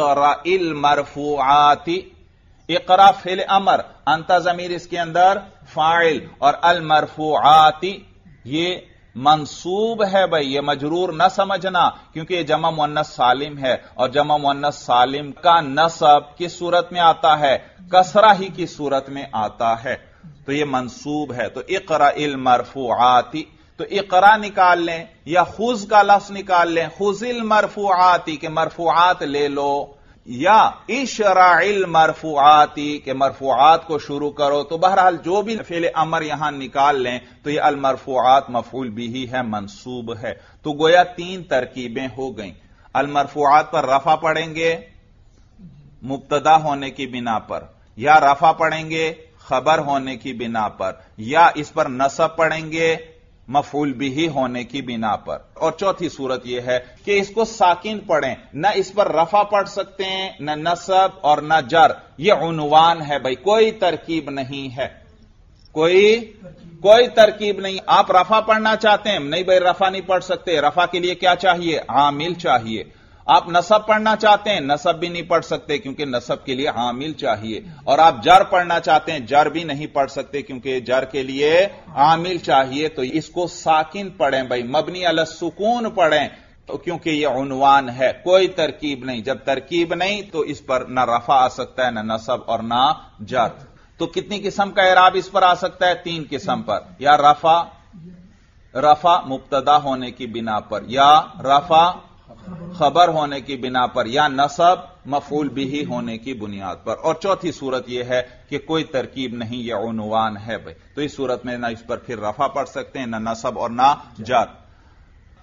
मरफुआती इकरा फिल अमर अंता जमीर इसके अंदर फ़ाइल और अल मरफुआती ये मंसूब है भाई ये मजरूर न समझना क्योंकि ये जमा मुन्नस सालिम है और जमा मुन्नस सालिम का नसब किस सूरत में आता है कसरा ही की सूरत में आता है तो ये मंसूब है तो इकरा इल मरफुआती तो इकरा निकाल लें या खुज का लफ्ज निकाल लें खुजिल मरफुआती के मरफूआत ले लो या इशराइल मरफुआती, के मरफुआत को शुरू करो तो बहरहाल जो भी फेल अमर यहाँ निकाल लें तो यह अल मरफुआत मफूल भी ही है मंसूब है। तो गोया तीन तरकीबें हो गई। अल मरफुआत पर रफा पड़ेंगे, मुबतदा होने की बिना पर। या रफा पड़ेंगे, खबर होने की बिना पर। या इस पर नसब पढ़ेंगे मफूल भी ही होने की बिना पर। और चौथी सूरत यह है कि इसको साकिन पढ़ें। न इस पर रफा पढ़ सकते हैं, न नसब और न जर। यह उनवान है भाई, कोई तरकीब नहीं है। कोई कोई तरकीब नहीं। आप रफा पढ़ना चाहते हैं, नहीं भाई, रफा नहीं पढ़ सकते। रफा के लिए क्या चाहिए? आमिल चाहिए। आप नसब पढ़ना चाहते हैं, नसब भी नहीं पढ़ सकते क्योंकि नसब के लिए हामिल चाहिए। और आप जर पढ़ना चाहते हैं, जर भी नहीं पढ़ सकते क्योंकि जर के लिए हामिल चाहिए। तो इसको साकिन पढ़ें भाई, मबनी अल सुकून पढ़ें। तो क्योंकि यह उनवान है, कोई तरकीब नहीं। जब तरकीब नहीं तो इस पर न रफा आ सकता है, न नसब और न जर। तो कितनी किस्म का एराब इस पर आ सकता है? तीन किस्म पर। या रफा रफा मुबतदा होने की बिना पर। या रफा खबर होने की बिना पर या नसब मफूल भी होने की बुनियाद पर। और चौथी सूरत यह है कि कोई तरकीब नहीं यह उनवान है भाई। तो इस सूरत में ना इस पर फिर रफा पढ़ सकते हैं, ना नसब और ना जार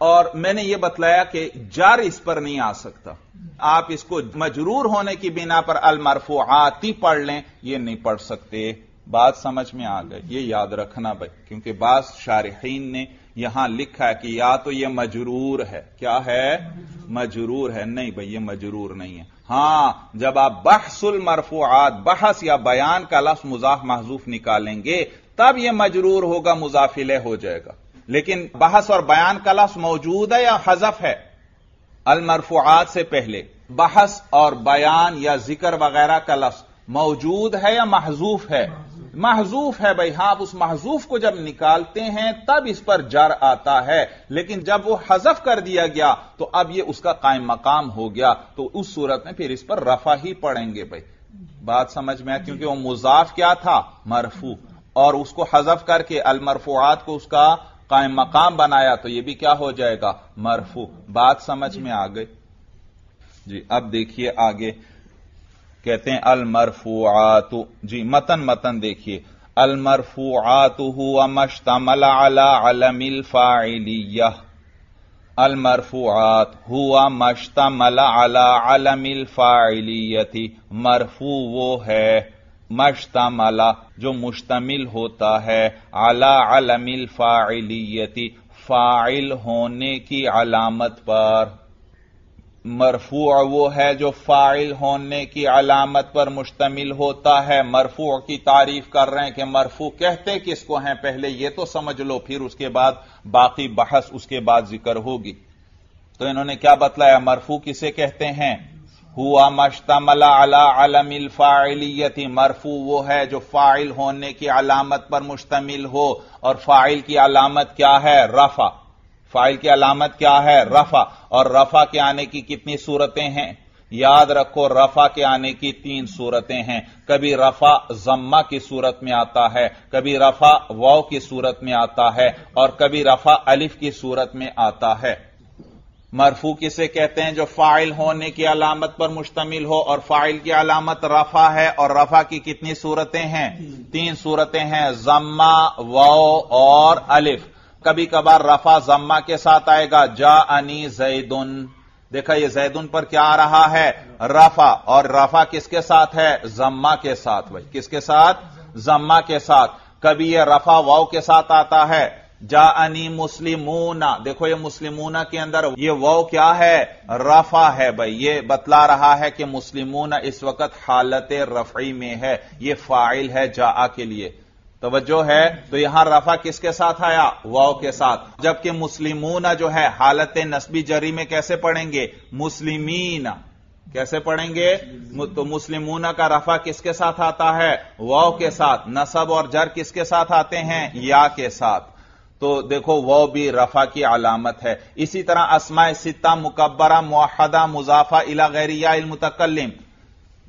और मैंने यह बतलाया कि जार इस पर नहीं आ सकता। आप इसको मजरूर होने की बिना पर अलमरफुआती पढ़ लें यह नहीं पढ़ सकते। बात समझ में आ गई। ये याद रखना भाई, क्योंकि बास शारहीन ने यहाँ लिखा है कि या तो ये मजरूर है। क्या है? मजरूर है। नहीं भाई, ये मजरूर नहीं है। हाँ, जब आप बहसुल मरफुआत, बहस या बयान का लफ्ज मुजाफ महजूफ निकालेंगे, तब यह मजरूर होगा, मुजाफिले हो जाएगा। लेकिन बहस और बयान का लफ्ज मौजूद है या हजफ है? अलमरफुआत से पहले बहस और बयान या ज़िक्र वगैरह का लफ्ज मौजूद है या महजूफ है? महजूफ है भाई हाँ उस महजूफ को जब निकालते हैं तब इस पर जर आता है। लेकिन जब वो हजफ कर दिया गया तो अब ये उसका कायम मकाम हो गया। तो उस सूरत में फिर इस पर रफा ही पड़ेंगे भाई। बात समझ में आया क्योंकि वो मुजाफ क्या था? मरफू। और उसको हजफ करके अलमरफुआत को उसका कायम मकाम बनाया तो यह भी क्या हो जाएगा? मरफू। बात समझ में आ गई? जी अब देखिए आगे। कहते हैं, अलमरफुआत. जी, मतन मतन देखिए। अलमरफुआत हुआ मश्तमल अला अलमिल फाइलिया अलमरफुआत हुआ मश्तमल अला अलमिल फाइलियती मरफू वो है, मश्तमला, जो मुश्तमिल होता है। अला अलमिल फाइलियती फ़ाइल होने की अलामत पर। मरफू वो है जो फ़ाइल होने की अलामत पर मुश्तमिल होता है। मरफू की तारीफ़ कर रहे हैं कि मरफू कहते किसको हैं, पहले ये तो समझ लो, फिर उसके बाद बाकी बहस उसके बाद ज़िक्र होगी। तो इन्होंने क्या बतलाया? मरफू किसे कहते हैं? हुआ मश्तमला अला अलमिल फाइलियती। मरफू वो है जो फ़ाइल होने की अलामत पर मुश्तमिल हो। और फ़ाइल की अलामत क्या है? रफा। फ़ाइल की अलामत क्या है? रफा। और रफा के आने की कितनी सूरतें हैं? याद रखो, रफा के आने की तीन सूरतें हैं। कभी रफा जम्मा की सूरत में आता है, कभी रफा वाव की सूरत में आता है, और कभी रफा अलिफ की सूरत में आता है। मरफू किसे कहते हैं? जो फ़ाइल होने की अलामत पर मुश्तमिल हो, और फ़ाइल की अलामत रफा है, और रफा की कितनी सूरतें हैं? तीन सूरतें हैं, जम्मा, वाव और अलिफ। कभी कभार रफा जम्मा के साथ आएगा। जा अनी जैदुन। देखा ये जैदुन पर क्या आ रहा है? रफा। और रफा किसके साथ है? जम्मा के साथ भाई। किसके साथ? जम्मा के साथ। कभी ये रफा वाव के साथ आता है? जा अनी मुस्लिमूना। देखो ये मुस्लिमूना के अंदर ये वाव क्या है? रफा है भाई। ये बतला रहा है कि मुस्लिमूना इस वक्त हालत रफी में है। ये फ़ाइल है जा के लिए। तवज्जो है तो यहाँ रफा किसके साथ आया? वाव के साथ। जबकि मुस्लिमूना जो है, हालत नस्बी जरी में कैसे पढ़ेंगे मुस्लिमीन। कैसे पढ़ेंगे तो मुस्लिमूना का रफा किसके साथ आता है? वाव के साथ। नसब और जर किसके साथ आते हैं? या के साथ। तो देखो वो भी रफा की अलामत है। इसी तरह असमा सित्ता मुकबरा मुहदा मुजाफा, इला गैरिया मुतकलम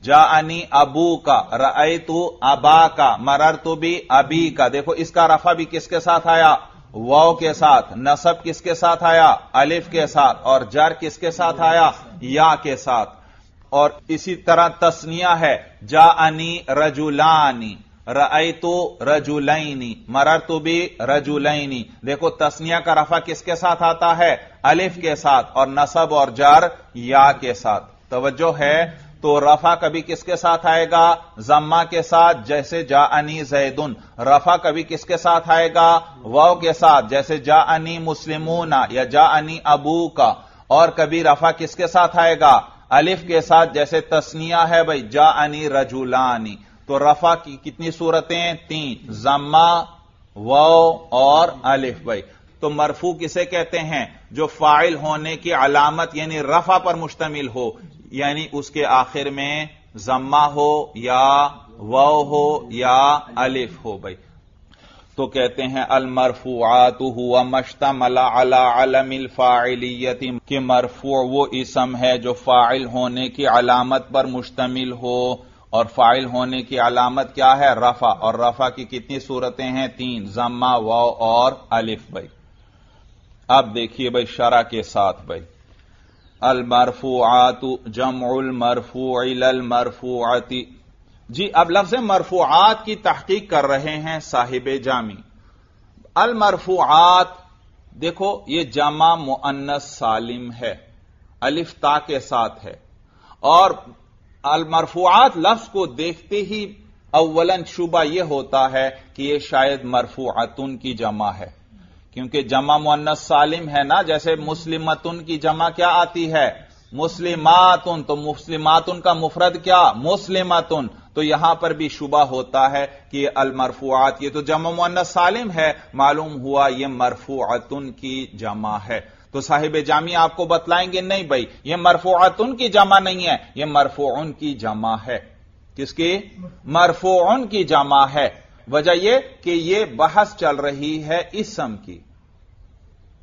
जानी अबू का रई तू अबा का मरर तो भी अबी का देखो इसका रफा भी किसके साथ आया वाव के साथ नसब किसके साथ आया अलिफ के साथ और जर किसके साथ आया या के साथ और इसी तरह तस्निया है जा अनी रजुलानी रई तो रजुलैनी मरर तो भी रजुलैनी देखो तस्निया का रफा किसके साथ आता है अलिफ के साथ और नसब और जर या के साथ तवज्जो है तो रफा कभी किसके साथ आएगा? जम्मा के साथ, जैसे जा अनी जैदुन। रफा कभी किसके साथ आएगा? वाव के साथ, जैसे जा अनी मुस्लिमूना या जा अनी अबू का और कभी रफा किसके साथ आएगा? अलिफ के साथ, जैसे तस्निया है भाई जा अनी रजुलानी। तो रफा की कितनी सूरतें? तीन। जम्मा, वाव और अलिफ भाई। तो मरफू किसे कहते हैं? जो फ़ाइल होने की अलामत, यानी रफा पर मुश्तमिल हो। यानी उसके आखिर में जम्मा हो या व हो या अलिफ हो भाई। तो कहते हैं अल मरफूआत हुआ मश्तमला अला अलमिल फाइलियती, के मरफू वो इसम है जो फ़ाइल होने की अलामत पर मुश्तमिल हो। और फ़ाइल होने की अलामत क्या है? रफा। और रफा की कितनी सूरतें हैं? तीन, जम्मा व और अलिफ भाई। अब देखिए भाई शरा के साथ भाई। अल मरफूआत जमुल मरफूल मरफूआती जी अब लफ्ज मरफूआत की तहकीक कर रहे हैं साहिब जामी अल मरफूआत देखो ये जमा मुअन्नस सालिम है अलिफ्ता के साथ है और अलमरफूआत लफ्ज को देखते ही अव्वलन शुबा यह होता है कि यह शायद मरफूआतुन की जमा है क्योंकि जमा मुन्नस सालिम है ना? जैसे मुस्लिमतुन की जमा क्या आती है? मुस्लिमातुन। तो मुस्लिमातुन का मुफरद क्या? मुस्लिमतुन। तो यहाँ पर भी शुबा होता है कि अल मरफुआत ये तो जमा मुन्नस सालिम है। मालूम हुआ यह मरफुआतुन की जमा है। तो साहिब जामी आपको बतलाएँगे, नहीं भाई यह मरफुआतुन की जमा नहीं है यह मरफुन की जमा है। किसकी? मरफुन की जमा है। वजह यह कि यह बहस चल रही है इसम की।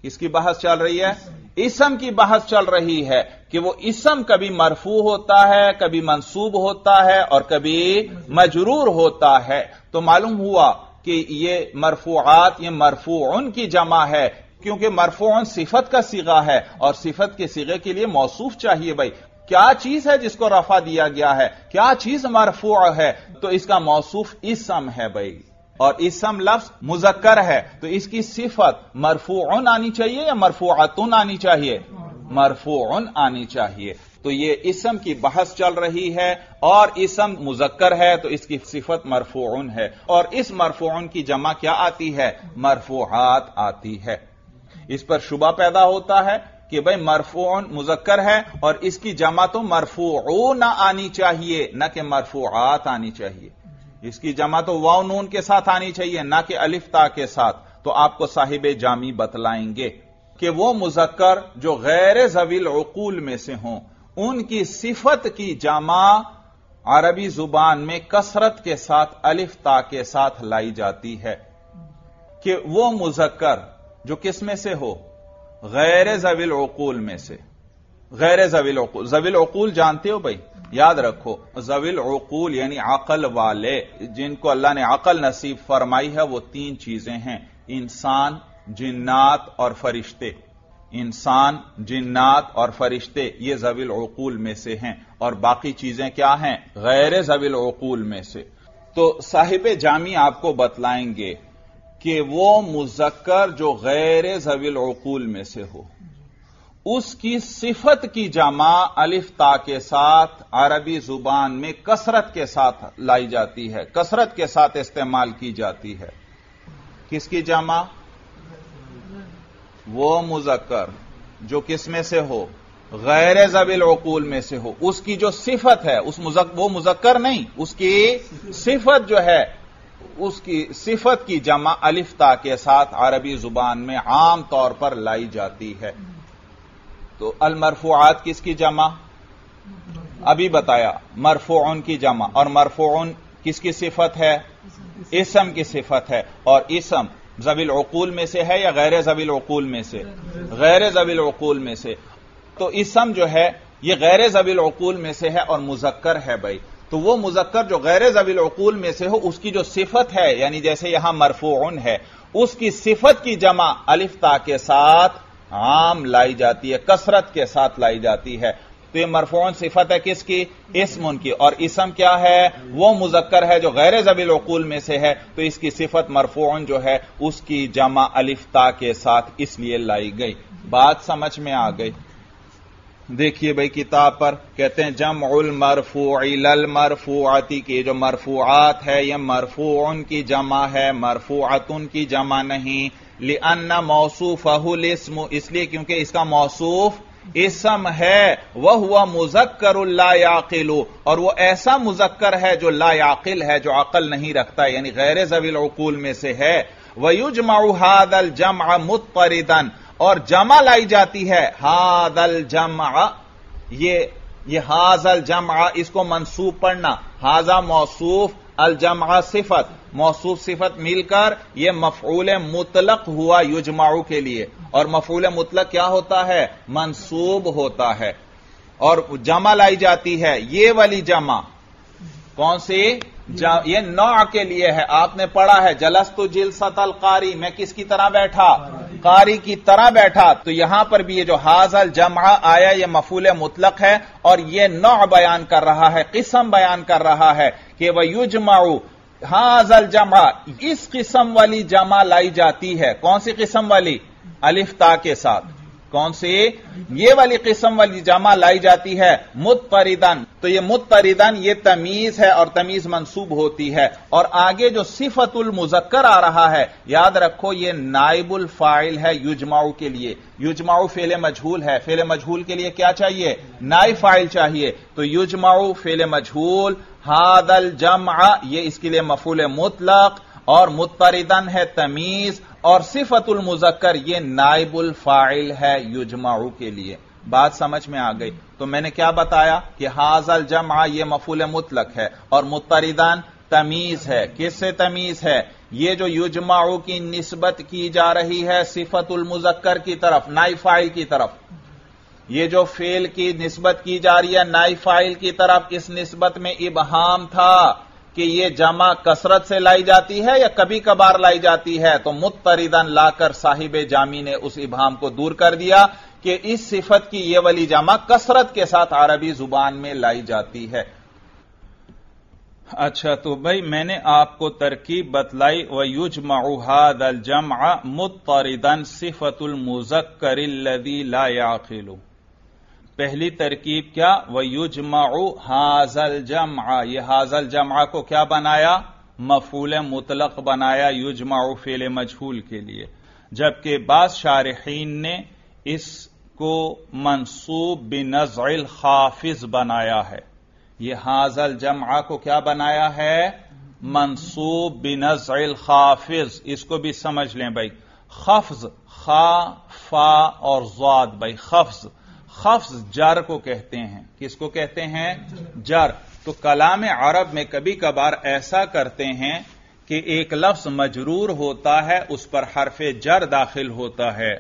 किसकी बहस चल रही है? इसम। की बहस चल रही है कि वो इसम कभी मरफू होता है कभी मंसूब होता है और कभी मजरूर होता है। तो मालूम हुआ कि ये मरफूआत ये मरफून की जमा है क्योंकि मरफून सिफत का सीगा है और सिफत के सीगे के लिए मौसूफ चाहिए भाई। क्या चीज़ है जिसको रफा दिया गया है? क्या चीज़ मरफू है? तो इसका मौसूफ इसम है भाई। और इसम लफ्ज मुजक्कर है। तो इसकी सिफत मरफून आनी चाहिए या मरफूआतुन आनी चाहिए? मरफून आनी चाहिए। तो ये इसम की बहस चल रही है और इसम मुजक्कर है तो इसकी सिफत मरफून है। और इस मरफून की जमा क्या आती है? मरफूआत आती है। इस पर शुबा पैदा होता है कि भाई मरफून मुजक्कर है और इसकी जमा तो मरफू ना आनी चाहिए, न कि मरफूआत आनी चाहिए। इसकी जमा तो वाव नून के साथ आनी चाहिए, ना कि अलिफ्ता के साथ। तो आपको साहिब जामी बतलाएँगे कि वो मुजक्कर जो गैर जवील अकूल में से हों, उनकी सिफत की जमा अरबी ज़ुबान में कसरत के साथ अलिफ्ता के साथ लाई जाती है। कि वो मुजक्कर जो किसमें से हो? गैर जविल अकूल में से। गैर जविल अकूल जविल अकूल जानते हो भाई? याद रखो, जविल अकूल यानी अकल वाले, जिनको अल्लाह ने अकल नसीब फरमाई है, वो तीन चीज़ें हैं। इंसान, जिन्नात और फरिश्ते। इंसान, जिन्नात और फरिश्ते, ये जविल अकूल में से हैं। और बाकी चीज़ें क्या हैं? गैर जविल अकूल में से। तो साहिब जामी आपको बतलाएँगे कि वो मुजक्कर जो गैर जवील अकूल में से हो। उसकी सिफत की जमा अलिफ्ता के साथ अरबी ज़ुबान में कसरत के साथ लाई जाती है। कसरत के साथ इस्तेमाल की जाती है। किसकी जमा? वो मुजक्कर जो किसमें से हो? गैर जबिल अकूल में से हो। उसकी जो सिफत है उस मुजक, वो मुजक्कर नहीं उसकी सिफत जो है उसकी सिफत की जमा अलिफ्ता के साथ अरबी ज़ुबान में आम तौर पर लाई जाती है। तो अल मरफुआत किसकी जमा? अभी बताया मरफून की जमा। और मरफून किसकी सिफत है? इसम की सिफत है। और इसम जबिल अकूल में से है या गैर जबिल अकूल में से? गैर जबिल अकूल में से। तो इसम जो है, ये गैर जबिल अकूल में से है और मुजक्कर है भाई। तो वो मुजक्कर जो गैर जबिल अकूल में से हो, उसकी जो सिफत है, यानी जैसे यहाँ मरफून है, उसकी सिफत की जमा अलिफ्ता के साथ आम लाई जाती है, कसरत के साथ लाई जाती है। तो ये मरफून सिफत है किसकी? इसम की। और इसम क्या है? वो मुजक्कर है जो गैर जबिल अकूल में से है तो इसकी सिफत मरफून जो है, उसकी जमा अलिफ्ता के साथ इसलिए लाई गई। बात समझ में आ गई। देखिए भाई किताब पर, कहते हैं जम उल मरफूल मरफूआती, की जो मरफूआत है यह मरफू की जमा है, मरफूआतुन की जमा नहीं। लिअन्ना मौसूफ इसम इसलिए क्योंकि इसका मौसूफ इसम है वह हुआ मुजक्कर याकिलो, और वो ऐसा मुजक्कर है जो ला याकिल है, जो अकल नहीं रखता, यानी गैर जवील अकूल में से है। वयुजमाउ हादल जमा मुतरिदन और जमा लाई जाती है। हादल जमा। ये ये हाजल जमा, इसको मनसूब पढ़ना। हाजा मौसूफ, अल जमा सिफत। मौसूफ सिफत मिलकर यह मफूल मुतलक हुआ युजमाऊ के लिए। और मफूल मुतलक क्या होता है? मनसूब होता है। और जमा लाई जाती है। ये वाली जमा कौन सी? ये नौ के लिए है। आपने पढ़ा है, जलस्तु जिल सतल कारी। मैं किसकी तरह बैठा? कारी की तरह बैठा। तो यहाँ पर भी ये जो हाजल जमा आया, ये मफूल मुतलक है और ये नौ बयान कर रहा है, किस्म बयान कर रहा है कि वह युजमाऊ हाजल जमा इस किस्म वाली जमा लाई जाती है। कौन सी किस्म वाली? अलिफ्ता के साथ। कौन सी? ये वाली किस्म वाली जमा लाई जाती है मुतरिदन तो ये मुतरिदन ये तमीज है और तमीज मंसूब होती है। और आगे जो सिफतुल मुजक्कर आ रहा है, याद रखो ये नाइबुल फ़ाइल है युजमाऊ के लिए। युजमाऊ फेले मजहूल है। फेले मजहूल के लिए क्या चाहिए? नाइब फ़ाइल चाहिए। तो युजमाऊ फेले मजहूल, हादल जमा, ये इसके लिए मफूल मुतलक और मुतरिदन है तमीज। और सिफतुल मुजक्कर, ये नाइबुल फ़ाइल है युजमाऊ के लिए। बात समझ में आ गई। तो मैंने क्या बताया कि हाजल जमा, ये मफूल मुतलक है और मुतरिदान तमीज है। किससे तमीज है? ये जो युजमाऊ की निस्बत की जा रही है सिफतुल मुजक्कर की तरफ़, नाई फ़ाइल की तरफ़। ये जो फेल की निस्बत की जा रही है, नाई फ़ाइल की तरफ़, इस निस्बत में इबहाम था। कि ये जमा कसरत से लाई जाती है या कभी कभार लाई जाती है? तो मुतरिदन लाकर साहिब जामी ने उस इबाम को दूर कर दिया कि इस सिफत की यह वाली जमा कसरत के साथ अरबी ज़ुबान में लाई जाती है। अच्छा तो भाई मैंने आपको तरकीब बतलाई व युज मऊहाद अल जमा मुतरिदन सिफतुल मुजक्कर लदी ला याखिलू पहली तरकीब क्या? वयुजमाऊ हाजल जमा ये हाजल जमा को क्या बनाया? मफूल मुतलक बनाया युजमाऊ फेल मजहूल के लिए। जबकि बाद शारहीन ने इसको मनसूब बिनजल खाफिज बनाया है। ये हाजल जमा को क्या बनाया है? मनसूब बिनजल खाफिज। इसको भी समझ लें भाई। खफ्ज, खा, फा और जाद भाई। खफ्ज खफ्ज जर को कहते हैं। किसको कहते हैं? जर। तो कलाम अरब में कभी कभार ऐसा करते हैं कि एक लफ्ज मजरूर होता है, उस पर हरफ जर दाखिल होता है।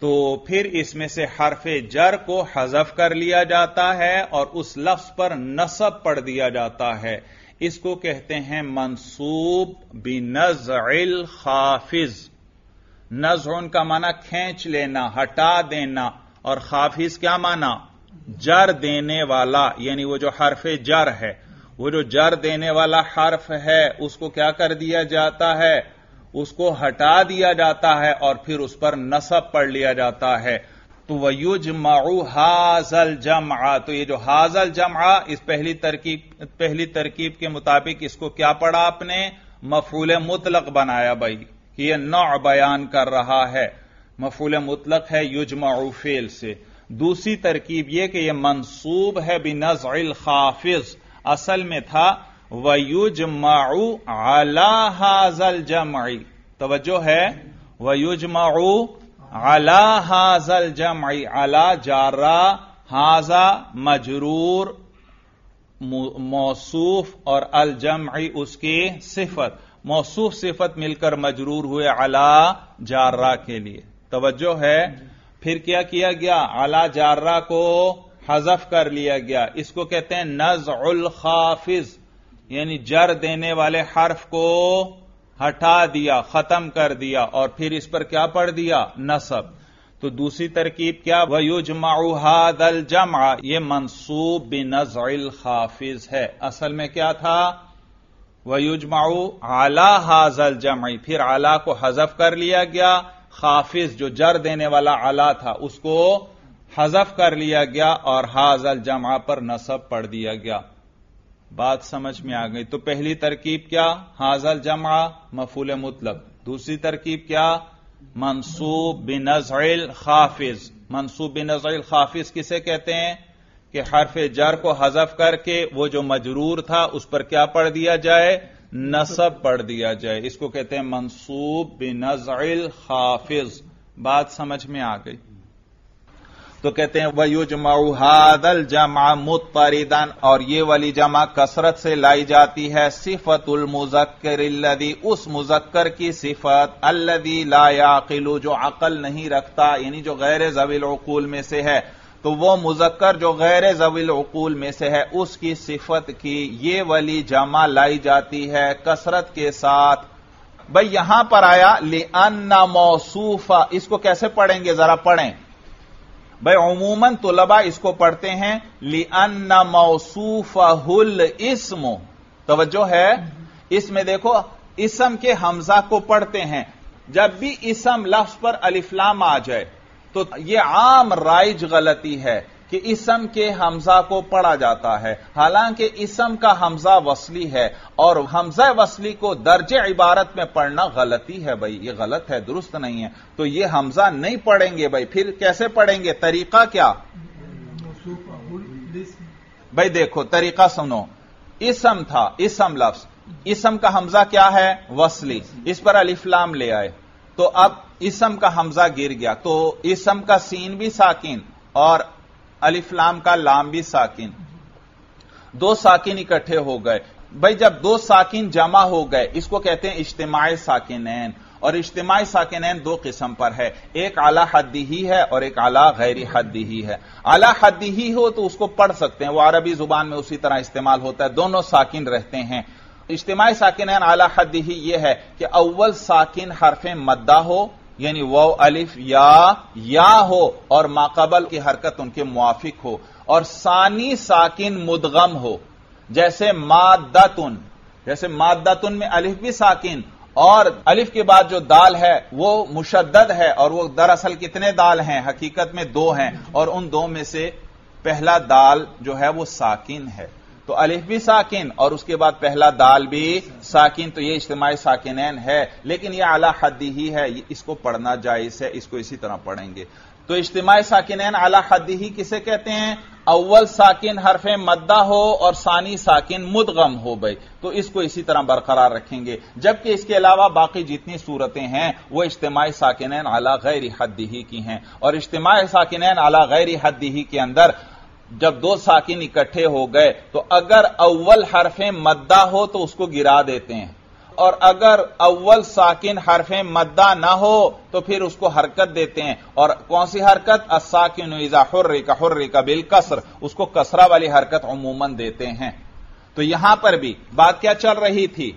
तो फिर इसमें से हरफ जर को हजफ कर लिया जाता है और उस लफ्ज पर नसब पढ़ दिया जाता है। इसको कहते हैं मंसूब बिनजल खाफिज। नज़र उनका माना खींच लेना, हटा देना। और खाफिज क्या माना? जर देने वाला, यानी वो जो हर्फ जर है, वो जो जर देने वाला हर्फ है, उसको क्या कर दिया जाता है? उसको हटा दिया जाता है और फिर उस पर नसब पढ़ लिया जाता है। तो वयुज मऊ हाजल जमा तो ये जो हाजल जमा इस पहली तरकीब पहली तरकीब के मुताबिक इसको क्या पढ़ा आपने? मफूल मुतलक बनाया भाई, कि यह नौ बयान कर रहा है। मफूल मुतलक है युजमाऊ फेल से। दूसरी तरकीब यह कि यह मनसूब है बिनजल खाफिज। असल में था वयुजमाऊ आला हाजल जमई। तवज्जो है वयुजमाऊ अला हाजल जमई। अला जारा, हाजा, मजरूर मौसूफ और अल जमई उसकी सिफत। मौसूफ सिफत मिलकर मजरूर हुए अला जारा के लिए। तवज्जो है। फिर क्या किया गया? आला जार्रा को हजफ कर लिया गया। इसको कहते हैं नज उल खाफिज। यानी जर देने वाले हर्फ को हटा दिया, खत्म कर दिया और फिर इस पर क्या पढ़ दिया? नसब। तो दूसरी तरकीब क्या? वयुजमादल जमा। ये मनसूब बिनजल खाफिज है। असल में क्या था? वयुजमाऊ आला हाजल जमई। फिर आला को हजफ कर लिया गया। खाफिज, जो जर देने वाला आला था, उसको हजफ कर लिया गया और हाजल जमा पर नसब पढ़ दिया गया। बात समझ में आ गई। तो पहली तरकीब क्या? हाजल जमा, मफूल मुतलब। दूसरी तरकीब क्या? मनसूब बिनजल खाफिज। मनसूब बिनजल खाफिज किसे कहते हैं? कि हरफ जर को हजफ करके वो जो मजरूर था, उस पर क्या पढ़ दिया जाए? नसब पढ़ दिया जाए। इसको कहते हैं मंसूब बिनज़िल हाफिज। बात समझ में आ गई। तो कहते हैं वयुजमादल जमा मुतरिदन। और ये वाली जमा कसरत से लाई जाती है। सिफतुल मुजक्कर उस मुजक्कर की सिफत अल्लदी लायाकिलु जो अकल नहीं रखता, यानी जो गैर जवील में से है। तो वो मुजक्कर जो गैर जविल उकूल में से है, उसकी सिफत की ये वाली जमा लाई जाती है कसरत के साथ। भाई, यहाँ पर आया ले अन्ना मौसूफा, इसको कैसे पढ़ेंगे? जरा पढ़ें। भाई अमूमन तुलबा इसको पढ़ते हैं ली अन्ना मौसूफा हुल इसमो। तवज्जो है? इसमें देखो, इसम के हमजा को पढ़ते हैं। जब भी इसम लफ्ज पर अलिफ्लाम आ जाए तो ये आम राइज गलती है कि इसम के हमजा को पढ़ा जाता है। हालाँकि इसम का हमजा वसली है और हमजा वसली को दर्ज इबारत में पढ़ना गलती है भाई, ये गलत है, दुरुस्त नहीं है। तो ये हमजा नहीं पढ़ेंगे भाई, फिर कैसे पढ़ेंगे? तरीका क्या? भाई देखो, तरीका सुनो। इसम था, इसम लफ्ज। इसम का हमजा क्या है? वसली। इस पर अलिफ्लाम ले आए। तो अब इसम का हमजा गिर गया। तो इसम का सीन भी साकिन और अलिफ्लाम का लाम भी साकिन। दो साकिन इकट्ठे हो गए। भाई, जब दो साकिन जमा हो गए, इसको कहते हैं इज्तमाय साकिनैन। और इज्तमाय साकिनैन दो किस्म पर है। एक आला हद्दी ही है और एक आला गैरी हद्दी ही है। आला हद्दी ही हो तो उसको पढ़ सकते हैं। वो अरबी ज़ुबान में उसी तरह इस्तेमाल होता है। दोनों साकिन रहते हैं। इज्तमाही साकिनैन आला हद्दी ही यह है कि अव्वल साकिन हरफ मद्दा हो यानी वो अलिफ, या या हो और माकबल की हरकत उनके मुआफिक हो और सानी साकिन मुदगम हो। जैसे मादतुन जैसे मादतुन में अलिफ भी साकिन और अलिफ के बाद जो दाल है वो मुशद्दद है और वो दरअसल कितने दाल हैं? हकीकत में दो हैं और उन दो में से पहला दाल जो है वो साकिन है। तो अलिफ भी साकिन, और उसके बाद पहला दाल भी साकिन तो ये इज्तमाही साकिनैन है। लेकिन ये आला हद्दी ही है इसको पढ़ना जायज़ है, इसको इसी तरह पढ़ेंगे। तो इज्तमाही साकिनैन आला हद्दी ही किसे कहते हैं? अव्वल साकिन हरफ मद्दा हो, और सानी साकिन मुदगम हो भाई। तो इसको इसी तरह बरकरार रखेंगे। जबकि इसके अलावा बाकी जितनी सूरतें हैं, वो इज्तमाही साकिनैन आला गैर हद्दी ही की हैं। और इज्तमाही साकिनैन आला गैर हद्दी ही के अंदर जब दो साकिन इकट्ठे हो गए तो अगर अव्वल हरफे मद्दा हो तो उसको गिरा देते हैं। और अगर अव्वल साकिन हरफे मद्दा ना हो तो फिर उसको हरकत देते हैं। और कौन सी हरकत? असाकिन हुर्रे का हुर्रे का बिल कसर। उसको कसरा वाली हरकत अमूमन देते हैं। तो यहाँ पर भी बात क्या चल रही थी?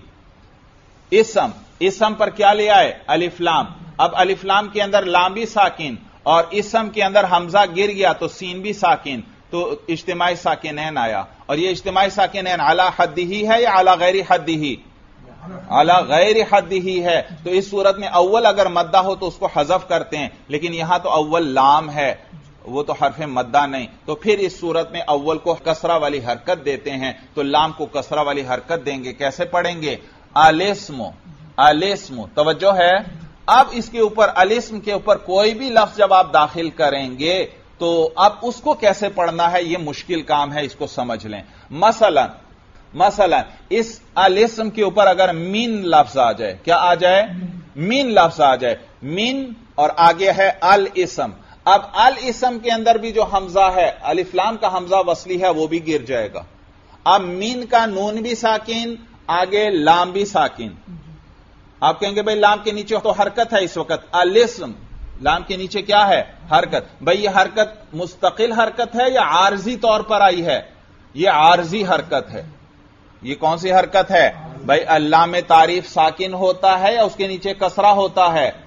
इसम इसम पर क्या ले आए? अलिफ्लाम अब अलिफ्लाम के अंदर लाम भी साकिन, और इसम के अंदर हमजा गिर गया तो सीन भी साकिन। तो इज्तमाही साकिनैन आया। और ये इज्तमाही साकिनैन आला हद ही है या आला गैरी हद ही? आला गैर हद ही है। तो इस सूरत में अव्वल अगर मद्दा हो तो उसको हजफ करते हैं। लेकिन यहाँ तो अव्वल लाम है। वो तो हरफ मद्दा नहीं। तो फिर इस सूरत में अव्वल को कसरा वाली हरकत देते हैं। तो लाम को कसरा वाली हरकत देंगे। कैसे पढ़ेंगे? आलेस्मो आलेस्मो तवज्जो है? अब इसके ऊपर, अलिस्म के ऊपर कोई भी लफ्ज जब आप दाखिल करेंगे तो अब उसको कैसे पढ़ना है? यह मुश्किल काम है, इसको समझ लें। मसलन मसलन, इस अलिस्म के ऊपर अगर मीन लफ्ज आ जाए, क्या आ जाए? मीन लफ्ज आ जाए। मीन और आगे है अल इसम अब अल इसम के अंदर भी जो हमजा है अलिफ्लाम का हमजा वसली है, वो भी गिर जाएगा। अब मीन का नून भी साकिन, आगे लाम भी साकिन। आप कहेंगे, भाई, लाम के नीचे तो हरकत है इस वक्त अलिस्म लाम के नीचे क्या है? हरकत। भाई, ये हरकत मुस्तकिल हरकत है या आरजी तौर पर आई है? ये आरजी हरकत है। ये कौन सी हरकत है? भाई, अल्लाह में तारीफ़ साकिन होता है या उसके नीचे कसरा होता है?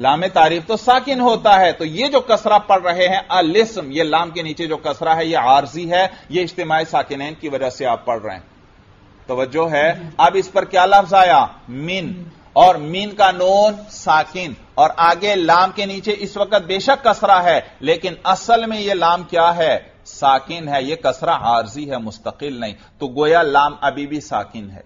लाम तारीफ़ तो साकिन होता है। तो ये जो कसरा पढ़ रहे हैं अलिस्म ये लाम के नीचे जो कसरा है, ये आरजी है, ये इज्तमाही साकिन की वजह से आप पढ़ रहे हैं। तवज्जो है। अब इस पर क्या लफ्ज आया? मिन। और मीन का नोन साकिन, और आगे लाम के नीचे इस वक्त बेशक कसरा है, लेकिन असल में यह लाम क्या है? साकिन है यह कसरा आर्जी है, मुस्तकिल नहीं। तो गोया लाम अभी भी साकिन है।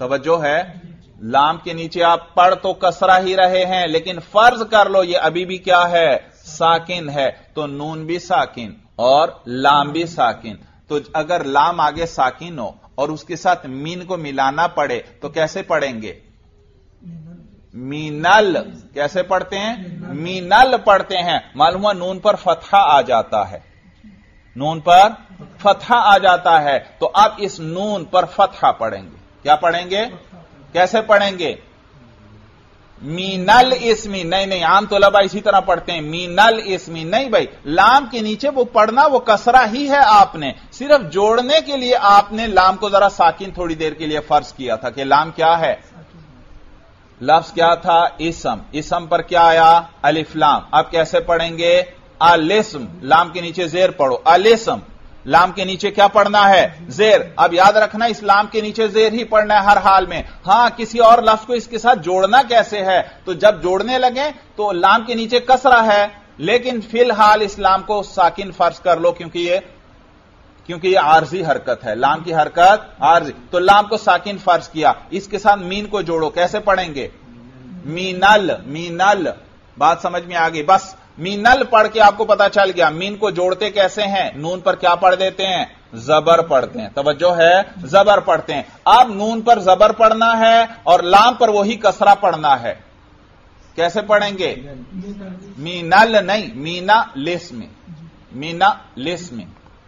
तवज्जो है? लाम के नीचे आप पढ़ तो कसरा ही रहे हैं, लेकिन फ़र्ज़ कर लो ये अभी भी क्या है? साकिन है। तो नून भी साकिन और लाम भी साकिन। तो अगर लाम आगे साकिन हो और उसके साथ मीन को मिलाना पड़े तो कैसे पढ़ेंगे? मीनल, कैसे पढ़ते हैं? मीनल पढ़ते हैं। मालूम हुआ नून पर फतहा आ जाता है। नून पर फतहा आ जाता है। तो आप इस नून पर फतहा पढ़ेंगे। क्या पढ़ेंगे? कैसे पढ़ेंगे? मीनल इसमी, नहीं नहीं, आम तो लबा इसी तरह पढ़ते हैं। मीनल इसमी, नहीं भाई, लाम के नीचे वो पढ़ना, वो कसरा ही है आपने। सिर्फ़ जोड़ने के लिए आपने लाम को जरा साकिन थोड़ी देर के लिए फ़र्ज़ किया था कि लाम क्या है? लफ्ज क्या था? इसम। इसम पर क्या आया? अलिफ्लाम अब कैसे पढ़ेंगे? अलिस्म। लाम के नीचे जेर पढ़ो। अलिस्म। लाम के नीचे क्या पढ़ना है? जेर। अब याद रखना, इस लाम के नीचे जेर ही पढ़ना है हर हाल में। हाँ, किसी और लफ्ज को इसके साथ जोड़ना कैसे है? तो जब जोड़ने लगे तो लाम के नीचे कसरा है। लेकिन फ़िलहाल इस्लाम को साकिन फ़र्ज़ कर लो, क्योंकि ये क्योंकि ये आरजी हरकत है। लाम की हरकत, आरजी। तो लाम को साकिन फ़र्ज़ किया। इसके साथ मीन को जोड़ो। कैसे पढ़ेंगे? मीनल मीनल। बात समझ में आ गई। बस, मीनल पढ़ के आपको पता चल गया। मीन को जोड़ते कैसे हैं? नून पर क्या पढ़ देते हैं? जबर पढ़ते हैं। तवज्जो है, जबर पढ़ते हैं। अब नून पर जबर पढ़ना है और लाम पर वही कसरा पढ़ना है। कैसे पढ़ेंगे? मीनल नहीं, मीना लिस में मीना लिस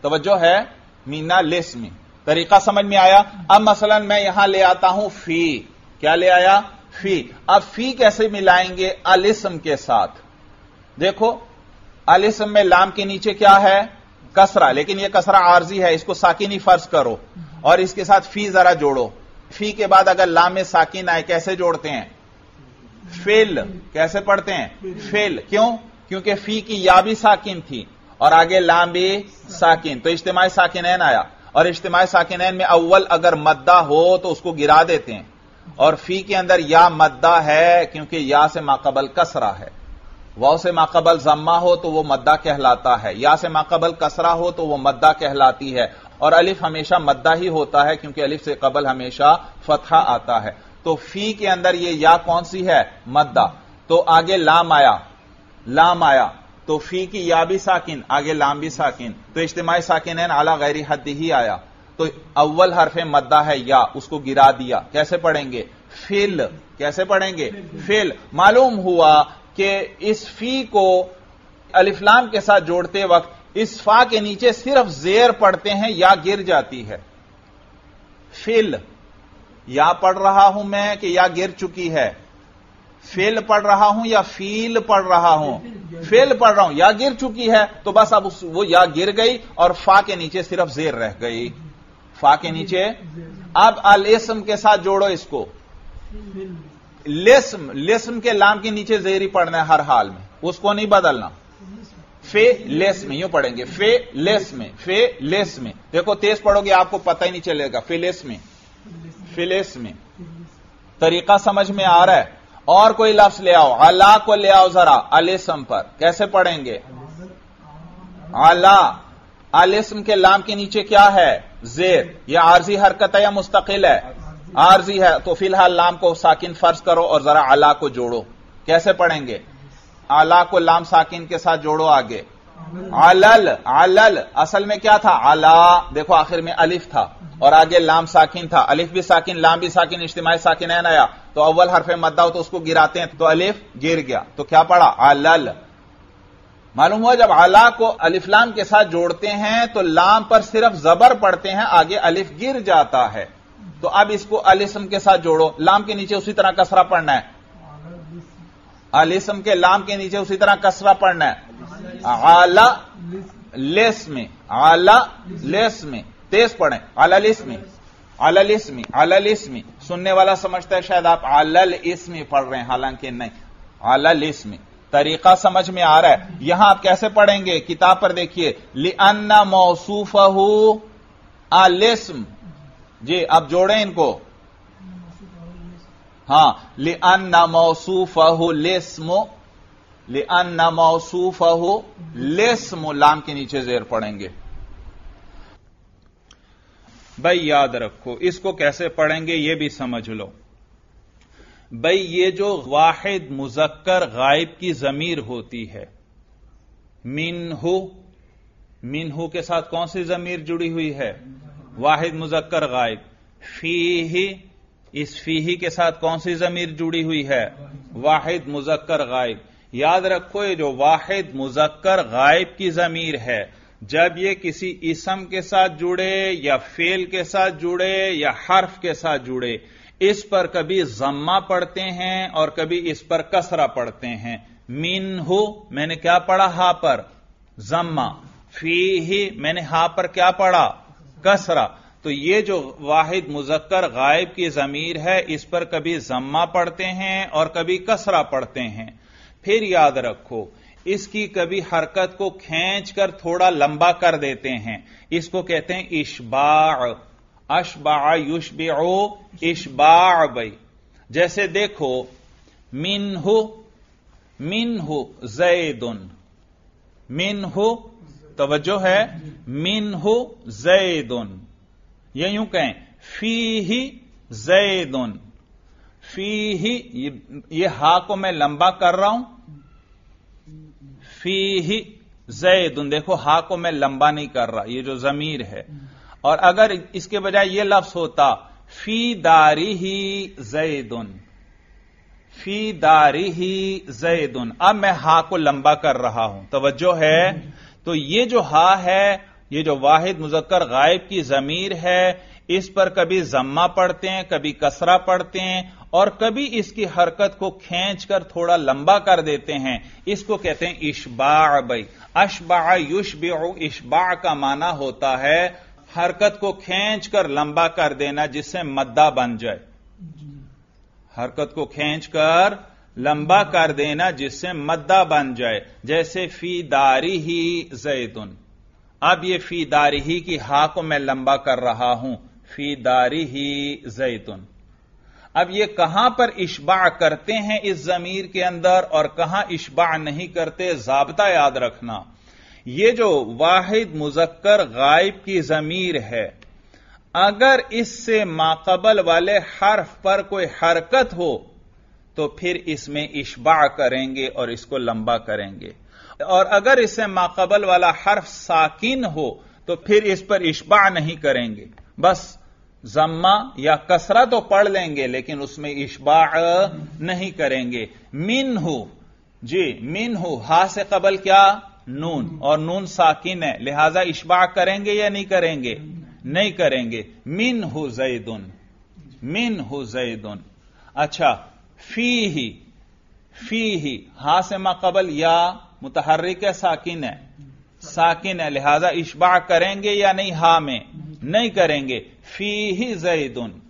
में तवज्जो है मीना लिस में। तरीका समझ में आया? अब मसलन मैं यहाँ ले आता हूँ फ़ी। क्या ले आया? फ़ी। अब फ़ी कैसे मिलाएँगे अलिस्म के साथ? देखो, अलिस्म में लाम के नीचे क्या है? कसरा। लेकिन यह कसरा आरजी है, इसको साकिन ही फ़र्ज़ करो। और इसके साथ फ़ी जरा जोड़ो। फ़ी के बाद अगर लाम में साकिन आए, कैसे जोड़ते हैं? फेल। कैसे पढ़ते हैं? फेल। क्यों? क्योंकि फ़ी की या भी साकिन थी। और आगे लाम भी साकिन। तो इज्तमाही साकिन आया। और इज्तमाही साकिन में अव्वल अगर मद्दा हो तो उसको गिरा देते हैं। और फ़ी के अंदर या मद्दा है क्योंकि या से माकबल कसरा है। वाव से माकबल जम्मा हो तो वो मद्दा कहलाता है। या से माकबल कसरा हो तो वो मद्दा कहलाती है। और अलिफ हमेशा मद्दा ही होता है क्योंकि अलिफ से कबल हमेशा फतहा आता है। तो फ़ी के अंदर ये या कौन सी है? मद्दा। तो आगे लाम आया। लाम आया। तो फ़ी की, या भी साकिन, आगे लाम भी साकिन। तो इज्तमाही साकिन है आला गैरी हद ही आया। तो अव्वल हरफ मद्दा है, या, उसको गिरा दिया। कैसे पढ़ेंगे? फिल। कैसे पढ़ेंगे? फिल। मालूम हुआ कि इस फ़ी को अलिफ्लाम के साथ जोड़ते वक्त इस फा के नीचे सिर्फ़ जेर पढ़ते हैं, या गिर जाती है। फिल। या पढ़ रहा हूँ मैं कि या गिर चुकी है। फेल पढ़ रहा हूँ या फील पढ़ रहा हूँ? फेल पढ़ रहा हूँ। या गिर चुकी है तो बस अब उस, वो या गिर गई और फा के नीचे सिर्फ़ जेर रह गई। फा के नीचे। अब अल इसम के साथ जोड़ो इसको। लेस्म लेस्म के लाम के नीचे जेरी पढ़ना है हर हाल में। उसको नहीं बदलना। फे लेस में यूँ पढ़ेंगे। फे लेस में फे लेस में देखो, तेज पढ़ोगे, आपको पता ही नहीं चलेगा। फिलेस में फिलेस में तरीका समझ में आ रहा है? और कोई लफ्ज ले आओ। अला को ले आओ जरा, अलिस्म पर। कैसे पढ़ेंगे? अला अलिस्म के लाम के नीचे क्या है? जेर। यह आर्जी हरकत है या मुस्तकिल है? आर्जी है। तो फ़िलहाल लाम को साकिन फ़र्ज़ करो और जरा अला को जोड़ो। कैसे पढ़ेंगे? आला को लाम साकिन के साथ जोड़ो आगे। अलल अलल असल में क्या था? अला देखो आखिर में अलिफ था। और आगे लाम साकिन था। अलिफ भी साकिन, लाम भी साकिन इज्तिमाही साकिन है नया। तो अव्वल हरफे मद्दा हो तो उसको गिराते हैं तो अलिफ गिर गया। तो क्या पड़ा अलल मालूम हुआ जब आला को अलिफ लाम के साथ जोड़ते हैं तो लाम पर सिर्फ़ जबर पड़ते हैं, आगे अलिफ गिर जाता है। तो अब इसको अलिसम के साथ जोड़ो। लाम के नीचे उसी तरह कसरा पड़ना है। अलिसम के लाम के नीचे उसी तरह कसरा पढ़ना है। आला लेस में आला लेस में तेज पढ़े। अलल इसमी अलल इसमी अलल इसमी सुनने वाला समझता है शायद आप अलल इसमी पढ़ रहे हैं, हालाँकि नहीं। अलल इसमी तरीका समझ में आ रहा है। यहाँ आप कैसे पढ़ेंगे? किताब पर देखिए। लिअन्ना मौसूफ अलिस्म जी, अब जोड़े इनको। हाँ लिअन्ना मौसूफ लिस्म लिअन्ना मौसूफ हो लिस्म लाम के नीचे जेर पढ़ेंगे। भाई, याद रखो, इसको कैसे पढ़ेंगे ये भी समझ लो। भाई, ये जो वाहिद मुजक्कर गायब की जमीर होती है, मिनहू मिनहू के साथ कौन सी जमीर जुड़ी हुई है? वाहिद मुजक्कर गायब। फ़ी ही इस फीही के साथ कौन सी जमीर जुड़ी हुई है? वाहिद मुजक्कर गायब। याद रखो ये जो वाहिद मुजक्कर गायब की जमीर है, जब ये किसी इसम के साथ जुड़े या फेल के साथ जुड़े या हर्फ के साथ जुड़े, इस पर कभी जम्मा पढ़ते हैं और कभी इस पर कसरा पढ़ते हैं। मीन हो मैंने क्या पढ़ा हा पर? जम्मा। फ़ी ही मैंने हा पर क्या पढ़ा? कसरा। तो ये जो वाहिद मुजक्कर गायब की जमीर है, इस पर कभी जम्मा पढ़ते हैं और कभी कसरा पढ़ते हैं। फिर याद रखो, इसकी कभी हरकत को खींच कर थोड़ा लंबा कर देते हैं। इसको कहते हैं इशबा अशबा युशबो इशबा बई। जैसे देखो मीन हो मिन मिनहु मिनहु जैदुन। मिनहु, तवज्जो है, मिनहु जैदुन। ये यूँ कहें फ़ी ही जैदुन। फ़ी ही ये, ये हा को मैं लंबा कर रहा हूँ। फ़ी ही जैदुन देखो हा को मैं लंबा नहीं कर रहा ये जो जमीर है। और अगर इसके बजाय ये लफ्ज होता फ़ी दारी ही जैदुन। फ़ी दारी ही जैदुन। अब मैं हा को लंबा कर रहा हूँ। तवज्जो है? तो ये जो हा है ये जो वाहिद मुजक्कर गायब की जमीर है, इस पर कभी जम्मा पढ़ते हैं, कभी कसरा पढ़ते हैं, और कभी इसकी हरकत को खींच कर थोड़ा लंबा कर देते हैं। इसको कहते हैं इशबा बई। अशबा युशबे इशबा का माना होता है हरकत को खींच कर लंबा कर देना, जिससे मद्दा बन जाए। हरकत को खींच कर लंबा कर देना, जिससे मद्दा बन जाए। जैसे फ़ी दारी ही जैतुन। अब ये फ़ी दारी ही की हा को मैं लंबा कर रहा हूँ। फ़ी दारी ही जैतुन। अब ये कहाँ पर इशबा करते हैं इस जमीर के अंदर और कहाँ इशबा नहीं करते, जाबता याद रखना। ये जो वाहिद मुजक्कर गायब की जमीर है, अगर इससे माकबल वाले हर्फ पर कोई हरकत हो तो फिर इसमें इशबा करेंगे और इसको लंबा करेंगे। और अगर इससे माकबल वाला हर्फ साकिन हो तो फिर इस पर इशबा नहीं करेंगे। बस जम्मा या कसरा तो पढ़ लेंगे, लेकिन उसमें इशबा नहीं करेंगे। मिन हो जी मिन हो हा से कबल क्या? नून। और नून साकिन है, लिहाजा इशबा करेंगे या नहीं करेंगे? नहीं करेंगे। मिन हो जैदुन मिन हो जैदुन। अच्छा फ़ी ही फ़ी ही हा से माकबल या मुतहर्रिक है, साकिन है। साकिन है, लिहाजा इशबा करेंगे या नहीं, हा में? नहीं करेंगे। फ़ी ही जैदुन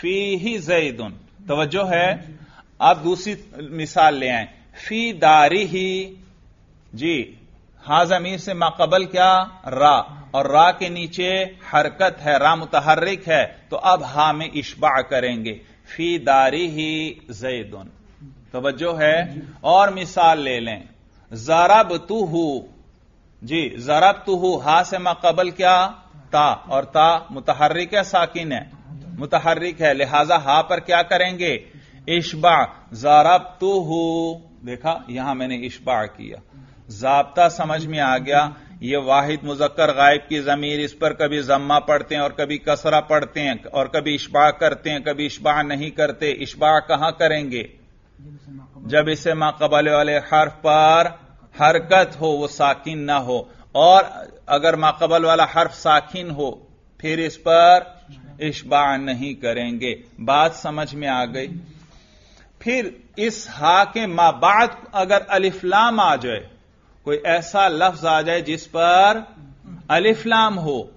फ़ी ही जैदुन। तवज्जो है। आप दूसरी मिसाल ले आए। फ़ी दारी ही जी। हा जमीर से माकबल क्या? रा। और रा के नीचे हरकत है, रा मुतहर्रिक है। तो अब हा में इशबा करेंगे। फ़ी दारी ही जैदुन। तवज्जो है। और मिसाल ले लें। जरब तू हो जी जरब तू हो हा से माकबल क्या? ता। और ता मुतहर्रिक है, साकिन है। मुतहर्रिक है, लिहाजा हा पर क्या करेंगे? इशबा। जरब तू हो देखा, यहाँ मैंने इशबा किया। जाबता समझ में आ गया। ये वाहिद मुजक्कर गायब की जमीर, इस पर कभी जम्मा पढ़ते हैं और कभी कसरा पढ़ते हैं और कभी इशबा करते हैं, कभी इशबा नहीं करते। इशबा कहाँ करेंगे? जब इसे माकबल वाले हर्फ पर हरकत हो, वो साकिन ना हो। और अगर माकबल वाला हर्फ साकिन हो, फिर इस पर इशबा नहीं करेंगे। बात समझ में आ गई? फिर इस हा के माबाद अगर अलिफ्लाम आ जाए, कोई ऐसा लफ्ज आ जाए जिस पर अलिफ्लाम हो।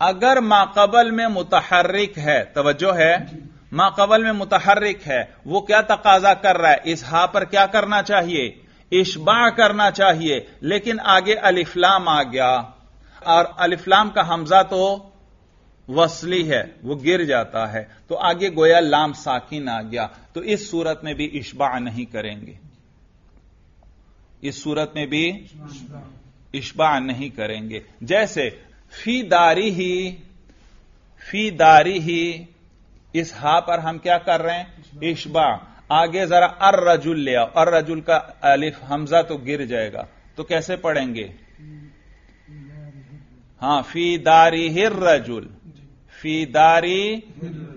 अगर माकबल में मुतहर्रिक है, तवज्जो है, माकबल में मुतहर्रिक है, वो क्या तकाजा कर रहा है? इस हा पर क्या करना चाहिए? इशबा करना चाहिए। लेकिन आगे अलिफ्लाम आ गया। और अलिफ्लाम का हमजा तो वसली है, वो गिर जाता है। तो आगे गोया लाम साकिन आ गया। तो इस सूरत में भी इशबा नहीं करेंगे। इस सूरत में भी इशबा नहीं करेंगे। जैसे फ़ी दारी ही, फ़ी दारी ही, इस हा पर हम क्या कर रहे हैं? इशबा। आगे जरा अर रजुल ले अर रजुल का अलिफ हमजा तो गिर जाएगा। तो कैसे पढ़ेंगे? हाँ, फ़ी दारी हिर रजुल। फ़ी दारी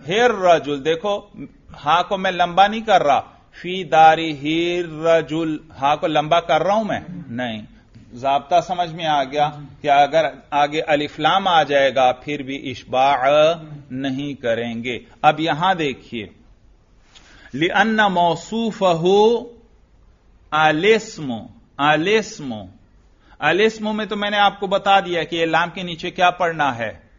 हिर रजुल। देखो, हा को मैं लंबा नहीं कर रहा। फ़ी दारी हिर रजुल। हा को लंबा कर रहा हूँ मैं? नहीं। जाबता समझ में आ गया कि अगर आगे अलिफ्लाम आ जाएगा, फिर भी इशबा नहीं करेंगे। अब यहाँ देखिए। लिअन्न मौसूफ हो आलेस्मो आलिस्मो आलिस्मो में तो मैंने आपको बता दिया कि लाम के नीचे क्या पढ़ना है?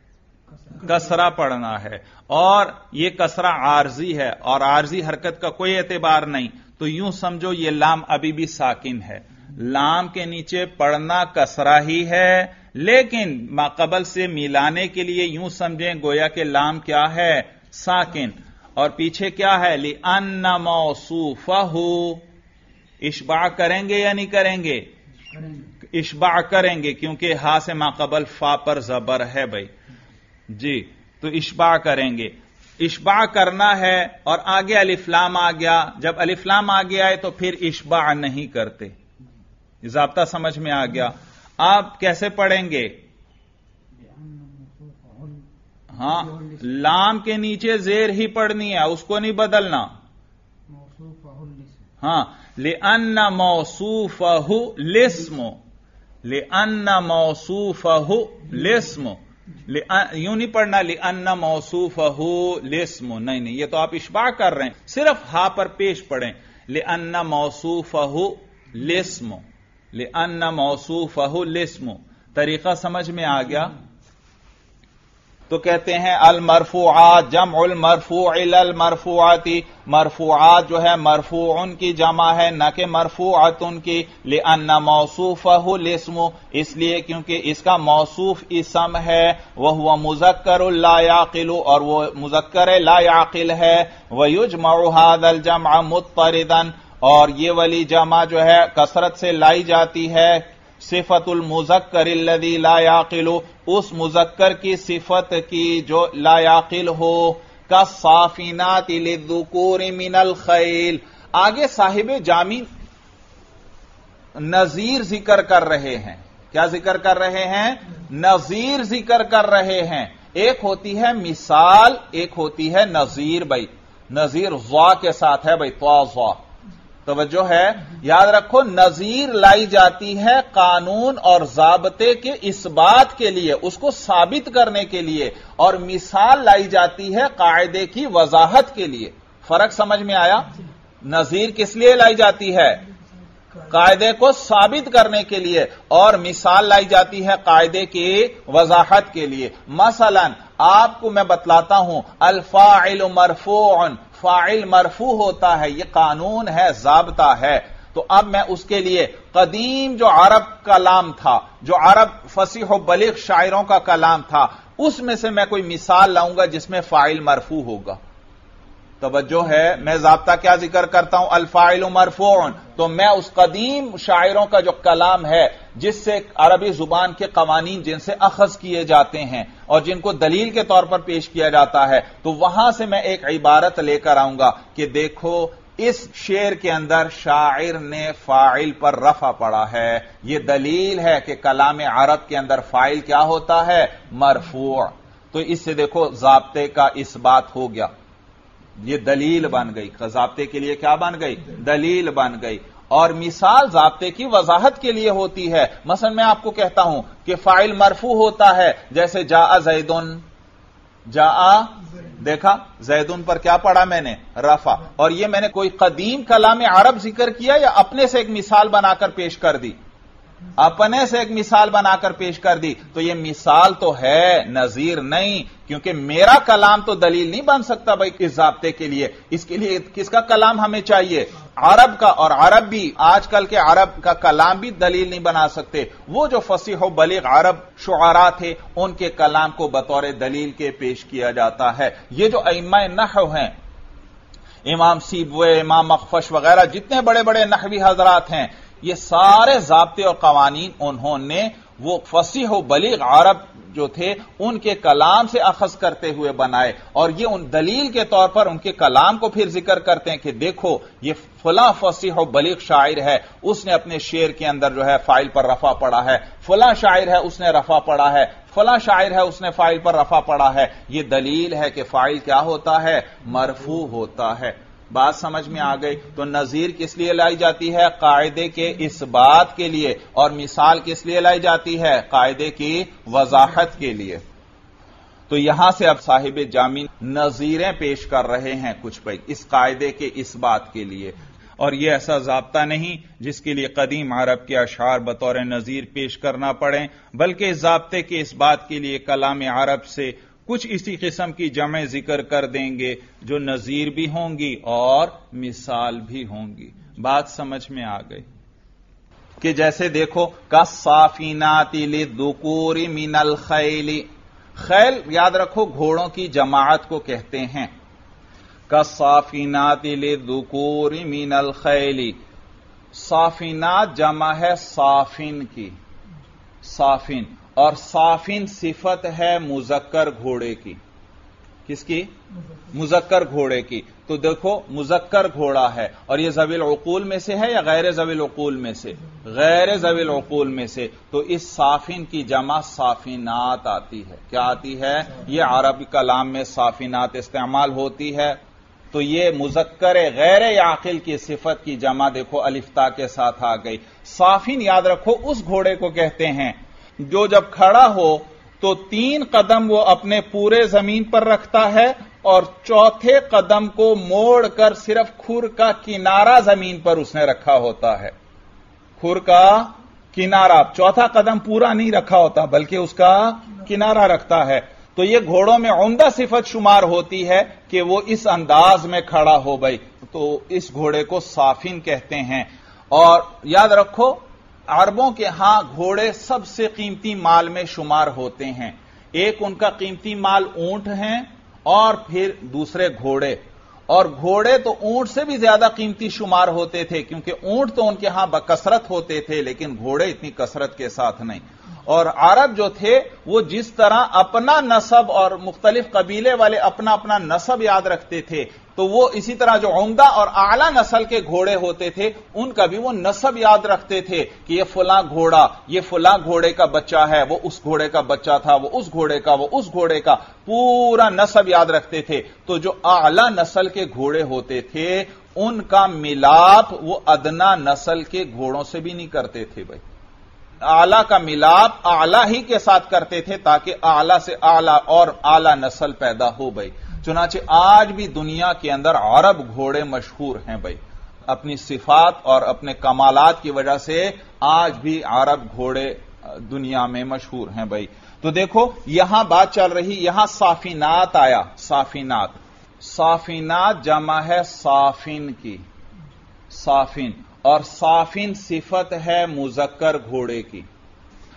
कसरा पढ़ना है। और ये कसरा आरजी है, और आरजी हरकत का कोई एतबार नहीं। तो यूँ समझो ये लाम अभी भी साकिन है। लाम के नीचे पढ़ना कसरा ही है, लेकिन माकबल से मिलाने के लिए यूँ समझें, गोया के लाम क्या है? साकिन। और पीछे क्या है? ली अन्ना मौसूफहू। इशबा करेंगे या नहीं करेंगे? इशबा करेंगे, क्योंकि हा से माकबल फा पर जबर है भाई। जी तो इशबा करेंगे। इशबा करना है और आगे अलिफ्लाम आ गया। जब अलिफ्लाम आ गया है तो फिर इशबा नहीं करते। जाब्ता समझ में आ गया। आप कैसे पढ़ेंगे? हाँ, लाम के नीचे जेर ही पढ़नी है, उसको नहीं बदलना। हाँ ले अन्ना मौसूफहु लिस्मो। ले अन्ना मौसूफहु लिस्मो। यूँ नहीं पढ़ना ले अन्ना मौसूफहु लिस्मो। नहीं नहीं, ये तो आप इशबा कर रहे हैं। सिर्फ़ हा पर पेश पढ़ें। ले अन्ना मौसूफहु लिस्मो। ले अन्ना मौसूफहु लिस्मो। तरीका समझ में आ गया? तो कहते हैं अल मरफूआत जम उल मरफू अल मरफूआती. मरफूआत जो है मरफू उनकी जमा है, न के मरफूआत उनकी ले अन्ना मौसूफ लिस्मु। इसलिए क्योंकि इसका मौसूफ इसम है वह हुआ मुजक्कर लायाकिल और वह मुजक्कर लायाकिल है। वयुज मऊहादल जमा मुतरिदन और ये वाली जमा जो है, कसरत से लाई जाती है। सिफतुल मुजक्कर लायाकिल उस मुजक्कर की सिफत की जो लायाकिल हो का साफिनात मिनल खैल। आगे साहिब जामी नजीर ज़िक्र कर रहे हैं। क्या ज़िक्र कर रहे हैं? नजीर ज़िक्र कर रहे हैं। एक होती है मिसाल, एक होती है नजीर, भाई। नजीर वा के साथ है, भाई तो तवज्जो है। याद रखो, नजीर लाई जाती है कानून और जाबते के इस बात के लिए, उसको साबित करने के लिए और मिसाल लाई जाती है कायदे की वजाहत के लिए। फ़र्क समझ में आया? नजीर किस लिए लाई जाती है? कायदे को साबित करने के लिए और मिसाल लाई जाती है कायदे की वजाहत के लिए। मसलन, आपको मैं बतलाता हूँ, अल्फाइल मरफून फ़ाइल मरफू होता है यह कानून है, जाबता है। तो अब मैं उसके लिए कदीम जो अरब कलाम था, जो अरब फसीह बलिक शायरों का कलाम था, उसमें से मैं कोई मिसाल लाऊँगा जिसमें फ़ाइल मरफू होगा। तवज्जो है, मैं जबता क्या ज़िक्र करता हूँ? अल्फाइल मरफून। तो मैं उस कदीम शायरों का जो कलाम है, जिससे अरबी ज़ुबान के कवानीन जिनसे अखज किए जाते हैं और जिनको दलील के तौर पर पेश किया जाता है तो वहाँ से मैं एक इबारत लेकर आऊँगा कि देखो, इस शेर के अंदर शायर ने फ़ाइल पर रफा पड़ा है। यह दलील है कि कलाम अरब के अंदर फ़ाइल क्या होता है? मरफू। तो इससे देखो, जबते का इस बात हो गया। ये दलील बन गई। जबते के लिए क्या बन गई? दलील बन गई। और मिसाल जबते की वजाहत के लिए होती है। मसल मैं आपको कहता हूँ कि फ़ाइल मरफू होता है, जैसे जा जैदुन। जा देखा? जैदुन पर क्या पढ़ा मैंने? रफा। और यह मैंने कोई कदीम कलाम अरब ज़िक्र किया या अपने से एक मिसाल बनाकर पेश कर दी? अपने से एक मिसाल बनाकर पेश कर दी। तो यह मिसाल तो है, नजीर नहीं, क्योंकि मेरा कलाम तो दलील नहीं बन सकता भाई इस जबते के लिए। इसके लिए किसका कलाम हमें चाहिए? अरब का, और अरब भी, आजकल के अरब का कलाम भी दलील नहीं बना सकते। वो जो फसीह बलीग अरब शुरा थे, उनके कलाम को बतौर दलील के पेश किया जाता है। ये जो अमा नहव हैं, इमाम सीबवे, इमाम मखफश वगैरह, जितने बड़े बड़े नहवी हजरात हैं ये सारे जबते और कवानीन उन्होंने, वो फसीह बलीग अरब जो थे, उनके कलाम से अखज करते हुए बनाए। और ये उन दलील के तौर पर उनके कलाम को फिर ज़िक्र करते हैं कि देखो, ये फला फसीह बलीग शायर है, उसने अपने शेर के अंदर जो है फ़ाइल पर रफा पड़ा है। फला शायर है, उसने रफा पड़ा है। फला शायर है, उसने फ़ाइल पर रफा पड़ा है। यह दलील है कि फ़ाइल क्या होता है? मरफू होता है। बात समझ में आ गई तो नजीर किस लिए लाई जाती है? कायदे के इस बात के लिए और मिसाल किस लिए लाई जाती है? कायदे की वजाहत के लिए। तो यहाँ से अब साहिब जामीन नजीरें पेश कर रहे हैं कुछ भाई इस कायदे के इस बात के लिए। और यह ऐसा जबता नहीं जिसके लिए कदीम अरब के अशार बतौर नजीर पेश करना पड़े, बल्कि जबते के इस बात के लिए कलाम अरब से कुछ इसी किस्म की जमे ज़िक्र कर देंगे, जो नजीर भी होंगी और मिसाल भी होंगी। बात समझ में आ गई? कि जैसे देखो का साफीनाती दुकूरी मिनल खैली। खैल, याद रखो, घोड़ों की जमात को कहते हैं। का साफीनाती दुकूरी मिनल खैली। साफिनात जमा है साफिन की। साफिन। और साफिन सिफत है मुजक्कर घोड़े की। किसकी? मुजक्कर घोड़े की। तो देखो, मुजक्कर घोड़ा है। और यह जविल अकूल में से है या गैर जविल अकूल में से? गैर जविल अकूल में से। तो इस साफिन की जमा साफिनात आती है। क्या आती है? यह अरब कलाम में साफिनात इस्तेमाल होती है। तो ये मुजक्कर गैर याकिल की सिफत की जमा देखो अलिफ्ता के साथ आ गई। साफिन याद रखो, उस घोड़े को कहते हैं जो जब खड़ा हो तो तीन कदम वो अपने पूरे ज़मीन पर रखता है और चौथे कदम को मोड़कर सिर्फ़ खुर का किनारा ज़मीन पर उसने रखा होता है। खुर का किनारा, चौथा कदम पूरा नहीं रखा होता, बल्कि उसका किनारा रखता है। तो ये घोड़ों में उमदा सिफत शुमार होती है कि वो इस अंदाज में खड़ा हो, भाई। तो इस घोड़े को साफिन कहते हैं। और याद रखो अरबों के हाँ घोड़े सबसे कीमती माल में शुमार होते हैं। एक उनका कीमती माल ऊँट है और फिर दूसरे घोड़े। और घोड़े तो ऊँट से भी ज़्यादा कीमती शुमार होते थे, क्योंकि ऊँट तो उनके यहाँ बकसरत होते थे, लेकिन घोड़े इतनी कसरत के साथ नहीं। और अरब जो थे, वो जिस तरह अपना नसब और मुख्तलिफ़ कबीले वाले अपना अपना नसब याद रखते थे तो वो इसी तरह जो उमदा और आला नस्ल के घोड़े होते थे, उनका भी वो नसब याद रखते थे कि ये फुला घोड़ा, ये फुला घोड़े का बच्चा है, वो उस घोड़े का बच्चा था, वो उस घोड़े का, वो उस घोड़े का पूरा नसब याद रखते थे। तो जो आला नस्ल के घोड़े होते थे, उनका मिलाप वो अदना नस्ल के घोड़ों से भी नहीं करते थे भाई। आला का मिलाप आला ही के साथ करते थे ताकि आला से आला और आला नस्ल पैदा हो गई चुनाचे आज भी दुनिया के अंदर अरब घोड़े मशहूर हैं भाई। अपनी सिफात और अपने कमालात की वजह से आज भी अरब घोड़े दुनिया में मशहूर हैं भाई। तो देखो, यहाँ बात चल रही, यहाँ साफिनात आया, साफिनात। साफिनात जमा है साफिन की। साफिन। और साफिन सिफत है मुजक्कर घोड़े की।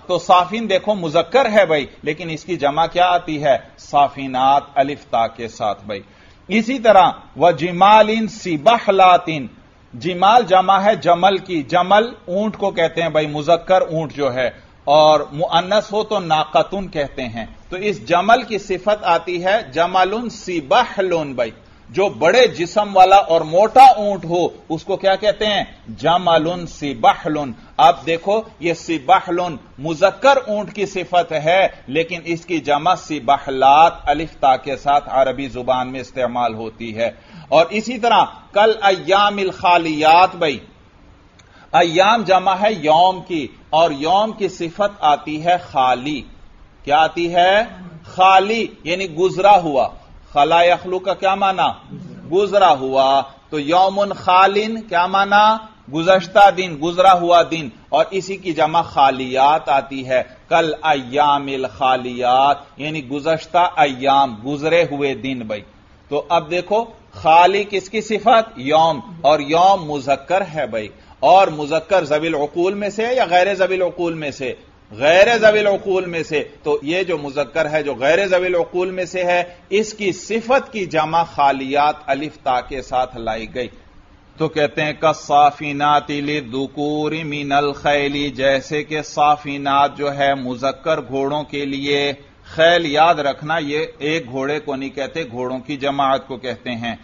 तो साफिन देखो, मुजक्कर है भाई, लेकिन इसकी जमा क्या आती है? साफिनात अलिफ्ता के साथ भाई। इसी तरह वह जिमालिन सिबहलातिन। जिमाल जमा है जमल की। जमल ऊँट को कहते हैं भाई, मुजक्कर ऊँट जो है। और मुअन्नस हो तो नाकतुन कहते हैं। तो इस जमल की सिफत आती है जमलुन सिबहलुन भाई। जो बड़े जिसम वाला और मोटा ऊँट हो, उसको क्या कहते हैं? जमलुन सिबहलुन। अब देखो, ये सिबहलुन मुजक्कर ऊँट की सिफत है, लेकिन इसकी जमा सिबहलात अलिफ्ता के साथ अरबी ज़ुबान में इस्तेमाल होती है। और इसी तरह, कल अयामिल खालियात भाई अयाम जमा है यौम की, और यौम की सिफत आती है खाली। क्या आती है? खाली, यानी गुजरा हुआ। खला यखलू का क्या माना? गुजरा हुआ। तो यौमुन खालिन क्या माना? गुजश्ता दिन, गुजरा हुआ दिन। और इसी की जमा खालियात आती है। कल अयामिल खालियात, यानी गुजश्ता अयाम गुजरे हुए दिन भाई। तो अब देखो, खाली किसकी सिफत? यौम। और यौम मुजक्कर है भाई। और मुजक्कर जबिल अकूल में से या गैर जबिल अकूल में से? गैर जविल अकूल में से तो ये जो मुजक्कर है, जो गैर जविल अकूल में से है, इसकी सिफत की जमा खालियात अलिफ्ता के साथ लाई गई। तो कहते हैं का साफिनात दुकूरी मिनल खैली जैसे कि साफिनात जो है मुजक्कर घोड़ों के लिए खैल याद रखना, ये एक घोड़े को नहीं कहते, घोड़ों की जमात को कहते हैं।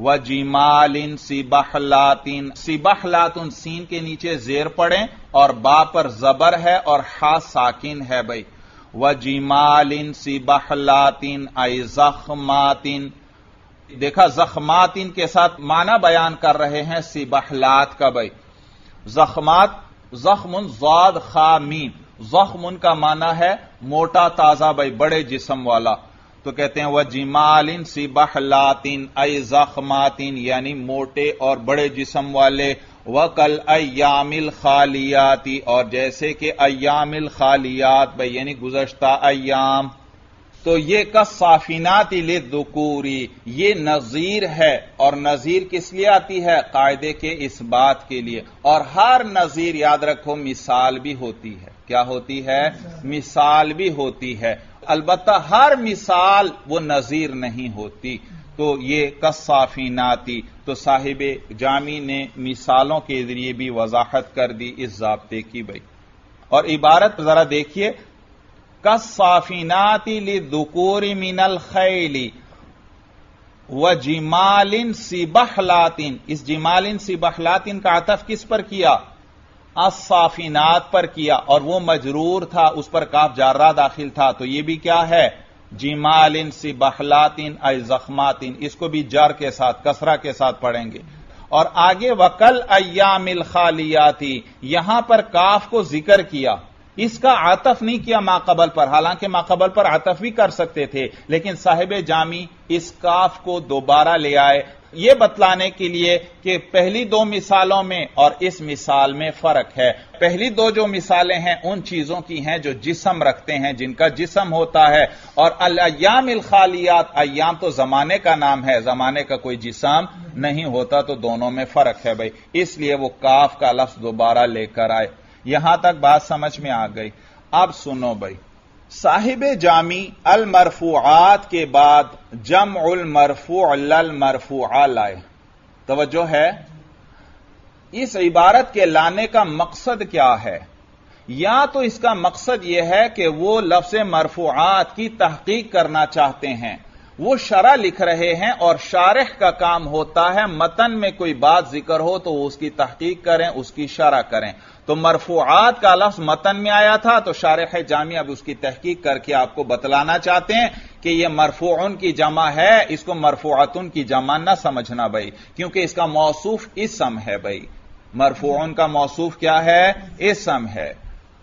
व जिमालिन सिबहलातिन। सिबहलातुन सीन के नीचे जेर पड़े और बा पर जबर है और हा साकिन है भाई। व जिमालिन सिबहलातिन आई जख्मातिन। देखा, जख्मातिन के साथ माना बयान कर रहे हैं सिबहलात का भाई। जख्मात जख्म जाद खामीन। जख्म का माना है मोटा ताज़ा भाई, बड़े जिसम वाला। तो कहते हैं वह जिमालिन सिबहलातिन, अय जख्मातिन यानी मोटे और बड़े जिसम वाले व कल अयामिल खालियाती और जैसे कि अयामिल खालियात, भाई, यानी गुजश्ता अयाम तो ये कसाफिनात दुकूरी ये नजीर है, और नजीर किस लिए आती है? कायदे के इस बात के लिए। और हर नजीर, याद रखो, मिसाल भी होती है। क्या होती है? मिसाल भी होती है। अलबत्ता हर मिसाल वो नजीर नहीं होती। तो ये कसाफिनाती तो साहिब जामी ने मिसालों के ज़रिए भी वजाहत कर दी इस जबते की भाई। और इबारत जरा देखिए कसाफिनाती दुकोरी मिनल खैली, व जिमालिन सी सिबहलातिन इस जिमालिन सिबहलातिन का अतफ किस पर किया? असाफिनात पर किया और वो मजरूर था, उस पर काफ जारा दाखिल था। तो ये भी क्या है? जिमालिन सिबहलातिन अय जख्मातिन। इसको भी जर के साथ, कसरा के साथ पढ़ेंगे। और आगे वकल अयामिल खालियाती। यहाँ पर काफ को ज़िक्र किया। इसका आतफ नहीं किया माकबल पर। हालाँकि माकबल पर आतफ भी कर सकते थे, लेकिन साहिब जामी इस काफ को दोबारा ले आए। यह बतलाने के लिए कि पहली दो मिसालों में और इस मिसाल में फ़र्क है। पहली दो जो मिसालें हैं, उन चीज़ों की हैं जो जिसम रखते हैं, जिनका जिसम होता है। और अयाम खालियात अयाम तो जमाने का नाम है, जमाने का कोई जिसम नहीं होता तो दोनों में फ़र्क है भाई। इसलिए वो काफ का लफ्ज दोबारा लेकर आए। यहाँ तक बात समझ में आ गई। अब सुनो भाई। साहिब जामी अल मरफूआत के बाद जम उल मरफू लाए। तवज्जो है? इस इबारत के लाने का मकसद क्या है? या तो इसका मकसद यह है कि वो लफ्ज मरफूआत की तहकीक करना चाहते हैं। वो शरा लिख रहे हैं और शारह का काम होता है, मतन में कोई बात ज़िक्र हो तो उसकी तहकीक करें, उसकी शरा करें। तो मरफूआत का लफ्ज मतन में आया था तो शारह जामी अब उसकी तहकीक करके आपको बतलाना चाहते हैं कि यह मरफून की जमा है, इसको मरफूआतुन की जमा ना समझना भाई, क्योंकि इसका मौसूफ इसम है भाई। मरफून का मौसूफ क्या है? इसम है।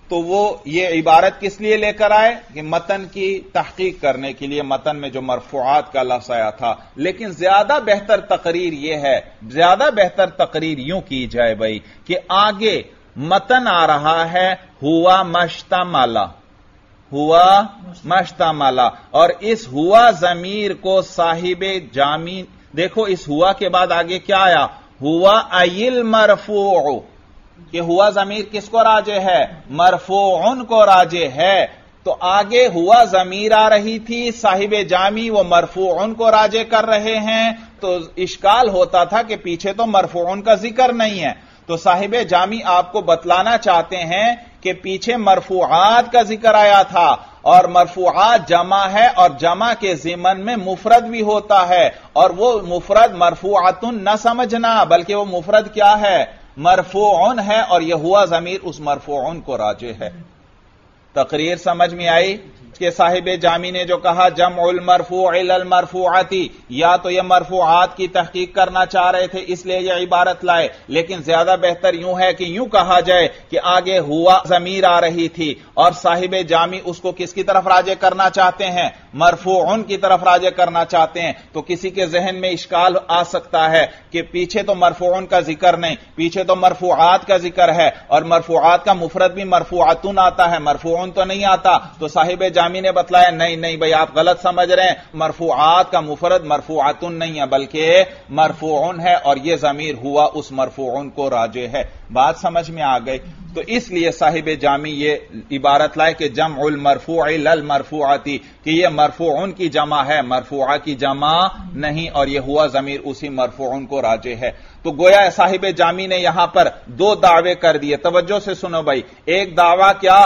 तो वो ये इबारत किस लिए लेकर आए? कि मतन की तहकीक करने के लिए मतन में जो मरफूआत का लफ्ज आया था। लेकिन ज़्यादा बेहतर तकरीर यह है, ज़्यादा बेहतर तकरीर यूँ की जाए भाई, कि आगे मतन आ रहा है, हुआ मश्तमाला। हुआ मश्तमाला। और इस हुआ जमीर को साहिब जामी देखो इस हुआ के बाद आगे क्या आया? हुआ अल मरफू कि हुआ जमीर किसको राजे है? मरफून को राजे है। तो आगे हुआ जमीर आ रही थी, साहिब जामी, वो मरफून को राजे कर रहे हैं। तो इश्काल होता था कि पीछे तो मरफून का ज़िक्र नहीं है। तो साहिब जामी आपको बतलाना चाहते हैं कि पीछे मरफूआत का ज़िक्र आया था और मरफूआत जमा है और जमा के जिमन में मुफरद भी होता है और वो मुफरद मरफूआतुन न समझना, बल्कि वो मुफरद क्या है? मरफून है और यह हुआ जमीर उस मरफून को राजे है। तकरीर समझ में आई? के साहिब जामी ने जो कहा जम उल मरफू अल मरफूआती, या तो यह मरफूआत की तहकीक करना चाह रहे थे, इसलिए यह इबारत लाए। लेकिन ज़्यादा बेहतर यूँ है कि यूँ कहा जाए कि आगे हुआ जमीर आ रही थी। और साहिब जामी उसको किसकी तरफ़ राजे करना चाहते हैं? मरफून की तरफ़ राजे करना चाहते हैं। तो किसी के जहन में इश्काल आ सकता है कि पीछे तो मरफून का ज़िक्र नहीं, पीछे तो मरफूआत का ज़िक्र है। और मरफूआत का मुफरत भी मरफूआतुन आता है मरफून तो नहीं आता। तो साहिब जामी जामी ने बतलाया, नहीं नहीं भाई, आप गलत समझ रहे हैं। मरफूआत का मुफरद मरफूआतुन नहीं है, बल्कि मरफून है और यह जमीर हुआ उस मरफून को राजे है। बात समझ में आ गई। तो इसलिए साहिब जामी ये इबारत लाए कि जम उल मरफू लल मरफूआती, कि यह मरफून की जमा है, मरफुआ की जमा नहीं, और यह हुआ जमीर उसी मरफून को राजे है। तो गोया साहिब जामी ने यहाँ पर दो दावे कर दिए। तवज्जो से सुनो भाई, एक दावा क्या?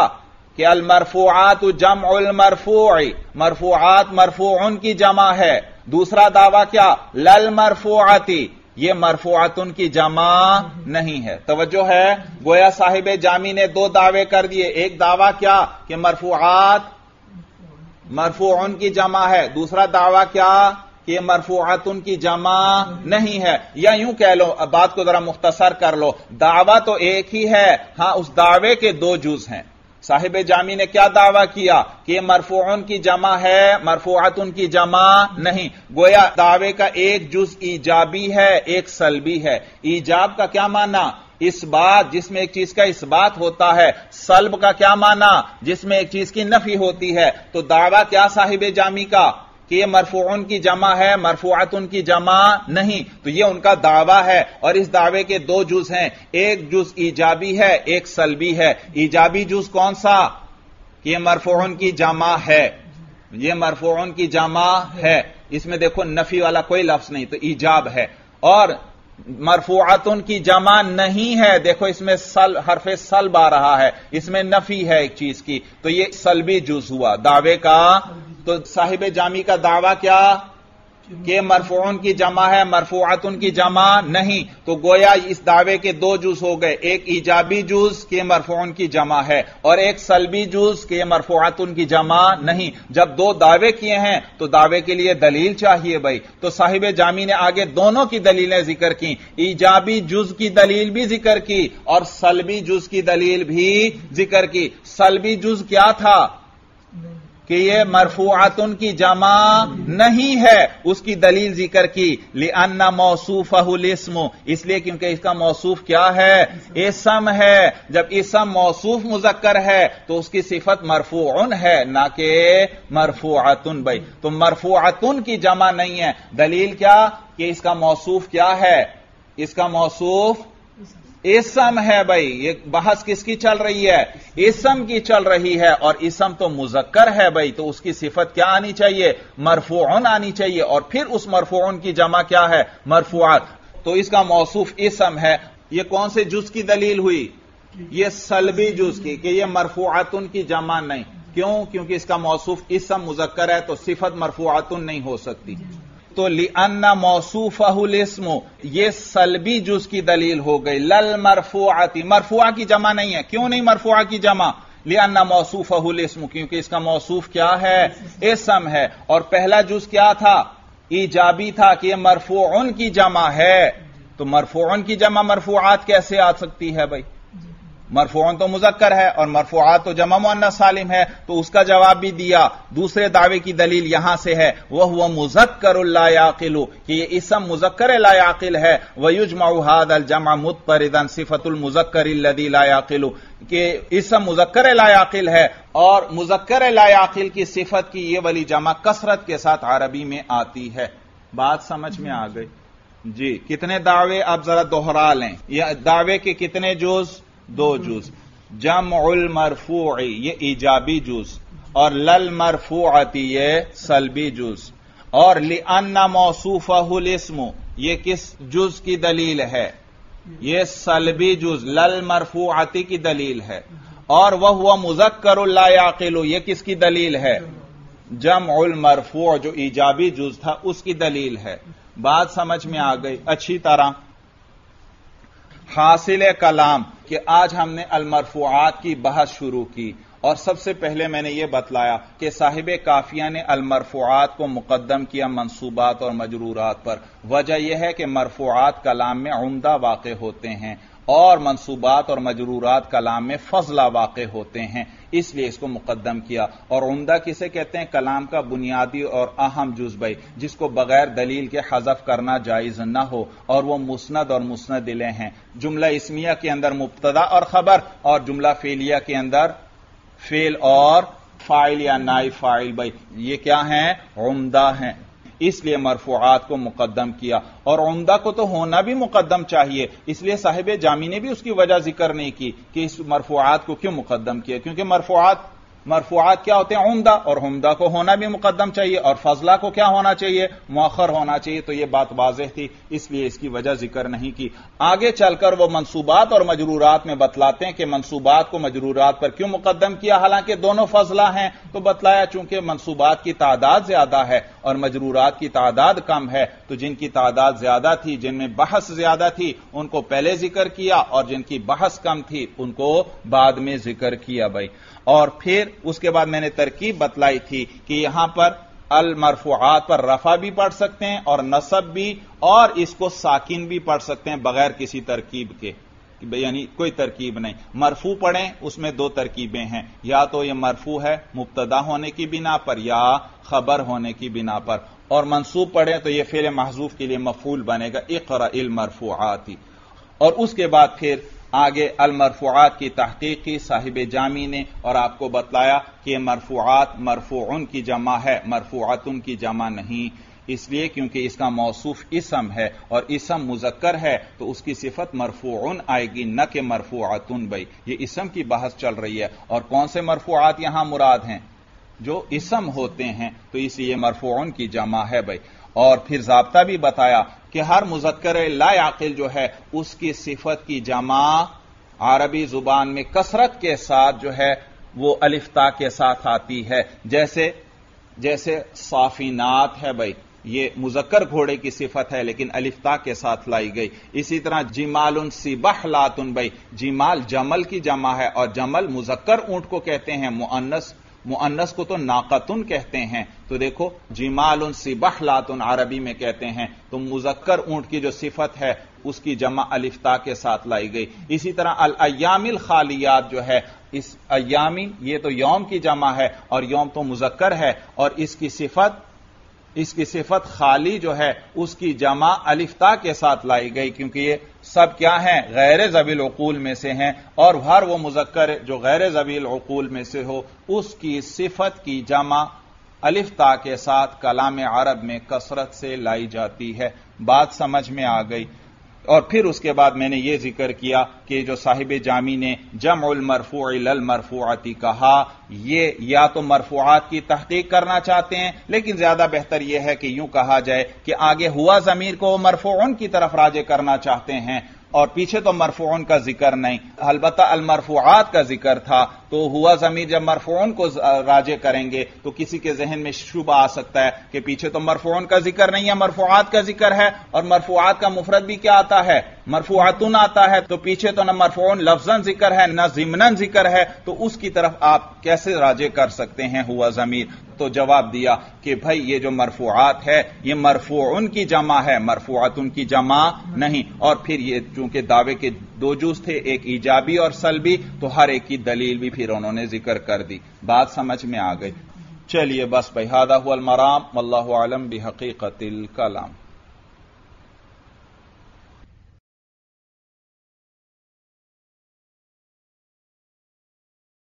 कि अल मरफूआत जम उल मरफूई, मरफूआत मरफून की जमा है। दूसरा दावा क्या? लल मरफूआती, ये मरफुआतुन की जमा नहीं है। तवज्जो है, गोया साहिब जामी ने दो दावे कर दिए। एक दावा क्या? कि मरफूआत मरफुन की जमा है। दूसरा दावा क्या? कि मरफुआतुन की जमा नहीं है। या यूँ कह लो बात को जरा मुख्तसर कर लो। दावा तो एक ही है। हाँ, उस दावे के दो जुज हैं। साहिब जामी ने क्या दावा किया कि मरफून की जमा है मरफूआत उनकी जमा नहीं। गोया दावे का एक जुज ईजाबी है, एक सलबी है। ईजाब का क्या माना? इस बात जिसमें एक चीज़ का इस बात होता है, सल्ब का क्या माना? जिसमें एक चीज़ की नफी होती है। तो दावा क्या साहिब जामी का? कि ये मरफून की जमा है मरफूआत उनकी जमा नहीं। तो यह उनका दावा है और इस दावे के दो जुज हैं। एक जुज ईजाबी है, एक सलबी है। ईजाबी जुज कौन सा? कि ये मरफून की जमा है। यह मरफून की जमा है। इसमें देखो नफी वाला कोई लफ्ज नहीं तो ईजाब है। और मरफुआतुन की जमा नहीं है। देखो इसमें सल, हरफे सल्ब आ रहा है। इसमें नफी है एक चीज़ की। तो ये सलबी जुज हुआ। दावे का तो साहिब जामी का दावा क्या? कि मरफून की जमा है, मरफूआतुन की जमा नहीं। तो गोया इस दावे के दो जूस हो गए। एक ईजाबी जूस के मरफून की जमा है और एक सलबी जूस के मरफूआतुन की जमा नहीं। जब दो दावे किए हैं तो दावे के लिए दलील चाहिए भाई। तो साहिब जामी ने आगे दोनों की दलीलें ज़िक्र की। ईजाबी जुज की दलील भी ज़िक्र की और सलबी जुज की दलील भी ज़िक्र की। सलबी जुज क्या था? कि ये मरफूआतुन की जमा नहीं है, उसकी दलील ज़िक्र की। लिअन्ना मौसूफ इसमो इसलिए क्योंकि इसका मौसूफ क्या है? इसम है। जब इसम मौसूफ मुजक्कर है तो उसकी सिफत मरफून है, ना कि मरफूआतुन भाई। तो मरफूआतुन की जमा नहीं है। दलील क्या? कि इसका मौसूफ क्या है? इसका मौसूफ इसम है भाई, ये बहस किसकी चल रही है? इसम की चल रही है और इसम तो मुजक्कर है भाई तो उसकी सिफत क्या आनी चाहिए? मरफून आनी चाहिए और फिर उस मरफून की जमा क्या है? मरफूआत। तो इसका मौसूफ इसम है। ये कौन से जुज की दलील हुई? ये सलबी जुज की, कि ये मरफुआतुन की जमा नहीं। क्यों? क्योंकि इसका मौसूफ इसम मुजक्कर है तो सिफत मरफुआतुन नहीं हो सकती। तो लिअन्ना मौसूफहुलिस्मो ये सलबी जुज की दलील हो गई। लल मरफुआती, मरफुआ की जमा नहीं है। क्यों नहीं मरफुआ की जमा? लिअन्ना मौसूफहुलिस्म क्योंकि इसका मौसूफ क्या है? इसम है। और पहला जुज क्या था? ईजाबी था कि यह मरफून की जमा है। तो मरफून की जमा मरफुआत कैसे आ सकती है भाई? मरफून तो मुजक्कर है और मरफुआत तो जमा मुन्ना सालिम है तो उसका जवाब भी दिया, दूसरे दावे की दलील यहाँ से है वह हुआ मुजक्कर लायाकिलु, कि ये इसम मुजक्कर लायाकिल है वयुजमाद अल जमा मुतरिदन सिफतुल मुजक्कर लदी लायाकिलु, कि इसम मुजक्कर लायाकिल है और मुजक्कर लायाकिल की सिफत की ये वाली जमा कसरत के साथ अरबी में आती है। बात समझ में आ गई? जी, कितने दावे आप जरा दोहरा लें? या दावे के कितने जोज? दो जूस जम उल मरफू ये ईजाबी जूस और लल मरफू आती ये सलबी जूस और लिअन्ना मौसूफहुल इसमु ये किस जुज की दलील है? ये सलबी जुज, लल मरफूअती की दलील है। और वह हुआ मुजक्कर ये किसकी दलील है? जम उल मरफू जो ईजाबी जुज था, उसकी दलील है। बात समझ में आ गई। अच्छी तरह हासिल कलाम कि आज हमने अलमरफुआत की बहस शुरू की। और सबसे पहले मैंने यह बतलाया कि साहिब काफिया ने अलमरफुआत को मुकदम किया मनसूबात और मजरूरात पर। वजह यह है कि मरफूआत कलाम में उमदा वाक़ होते हैं और मनसूबात और मजरूरात कलाम में फजला वाक़ होते हैं। इसलिए इसको मुकदम किया। और उमदा किसे कहते हैं? कलाम का बुनियादी और अहम जुजबई जिसको बगैर दलील के हजफ करना जायज़ न हो। और वह मुस्नद और मुस्नद दिले हैं। जुमला इसमिया के अंदर मुबतदा और खबर, और जुमला फेलिया के अंदर फेल और फ़ाइल या नाई फ़ाइल। भाई, ये क्या है? उमदा है। इसलिए मरफूआत को मुकदम किया और उमदा को तो होना भी मुकदम चाहिए। इसलिए साहिब जामी ने भी उसकी वजह ज़िक्र नहीं की कि इस मरफूआत को क्यों मुकदम किया, क्योंकि मरफुआत मरफुआत क्या होते हैं? उमदा और हमदा को होना भी मुकदम चाहिए और फजला को क्या होना चाहिए? मौखर होना चाहिए। तो यह बात वाजह थी, इसलिए इसकी वजह ज़िक्र नहीं की। आगे चलकर वो मनसूबात और मजरूरात में बतलाते हैं कि मनसूबात को मजरूरात पर क्यों मुकदम किया? हालाँकि दोनों फजला हैं तो बतलाया चूँकि मनसूबात की तादाद ज़्यादा है और मजरूरात की तादाद कम है तो जिनकी तादाद ज़्यादा थी, जिनमें बहस ज़्यादा थी, उनको पहले ज़िक्र किया और जिनकी बहस कम थी, उनको बाद में ज़िक्र किया भाई। और फिर उसके बाद मैंने तरकीब बतलाई थी कि यहाँ पर अल मरफुआत पर रफा भी पढ़ सकते हैं और नसब भी और इसको साकिन भी पढ़ सकते हैं बगैर किसी तरकीब के। यानी कोई तरकीब नहीं। मरफू पढ़ें, उसमें दो तरकीबें हैं। या तो यह मरफू है मुबतदा होने की बिना पर या खबर होने की बिना पर। और मनसूब पढ़ें तो यह फेर महजूफ के लिए मफूल बनेगा, इकरा इल मरफुआती। और उसके बाद फिर आगे अलमरफुआत की तहकीक की साहिब जामी ने और आपको बतलाया कि मरफुआत मरफून की जमा है, मरफुआतुन की जमा नहीं। इसलिए क्योंकि इसका मौसूफ इसम है और इसम मुजक्कर है तो उसकी सिफत मरफून आएगी, न कि मरफुआतुन भाई ये इसम की बहस चल रही है। और कौन से मरफूआत यहाँ मुराद हैं? जो इसम होते हैं तो इसलिए मरफून की जमा है भाई और फिर जबता भी बताया कि हर मुजक्कर लायाकिल जो है, उसकी सिफत की जमा अरबी ज़ुबान में कसरत के साथ जो है, वो अलिफ्ता के साथ आती है। जैसे जैसे साफिनात है भाई, ये मुजक्कर घोड़े की सिफत है, लेकिन अलिफ्ता के साथ लाई गई। इसी तरह जिमाल उन सिबह लातुन भाई, जिमाल जमल की जमा है, और जमल मुजक्कर ऊँट को कहते हैं, मुअन्नस मुअन्नस को तो नाकतुन कहते हैं। तो देखो जिमाल सिबह लातुन अरबी में कहते हैं तो मुजक्कर ऊँट की जो सिफत है, उसकी जमा अलिफ्ता के साथ लाई गई। इसी तरह अल अयामिल खालियात जो है, इस अयामी ये तो यौम की जमा है, और यौम तो मुजक्कर है, और इसकी सिफत इसकी सिफत खाली जो है, उसकी जमा अलिफ्ता के साथ लाई गई, क्योंकि ये सब क्या हैं? गैर जबील अकूल में से हैं। और हर वो मुजक्कर जो गैर जबील अकूल में से हो, उसकी सिफत की जमा अलिफ्ता के साथ कलाम अरब में कसरत से लाई जाती है। बात समझ में आ गई। और फिर उसके बाद मैंने यह ज़िक्र किया कि जो साहिब जामी ने जम उल मरफू मरफूआती कहा, ये या तो मरफूआत की तहकीक करना चाहते हैं, लेकिन ज़्यादा बेहतर यह है कि यूँ कहा जाए कि आगे हुआ जमीर को मरफोन की तरफ़ राजे करना चाहते हैं। और पीछे तो मरफोन का ज़िक्र नहीं। अलबत् अलमरफुआत का ज़िक्र था तो हुआ जमीर जब मरफोन को राजे करेंगे तो किसी के जहन में शुभ आ सकता है कि पीछे तो मरफोन का ज़िक्र नहीं है, मरफुआत का ज़िक्र है, और मरफुआत का मुफरत भी क्या आता है? मरफुआतुन आता है तो पीछे तो न मरफोन लफ्जन ज़िक्र है, न जिमनन ज़िक्र है तो उसकी तरफ़ आप कैसे राजे कर सकते हैं, हुआ जमीर? तो जवाब दिया कि भाई ये जो मरफूआत है, ये मरफून की जमा है मरफूआत उनकी जमा नहीं। और फिर ये चूँकि दावे के दो जूस थे, एक ईजाबी और सलबी तो हर एक की दलील भी फिर उन्होंने ज़िक्र कर दी। बात समझ में आ गई। चलिए बस, भाई, हादा हुआ मराम। आलम भी हकीकत कलाम।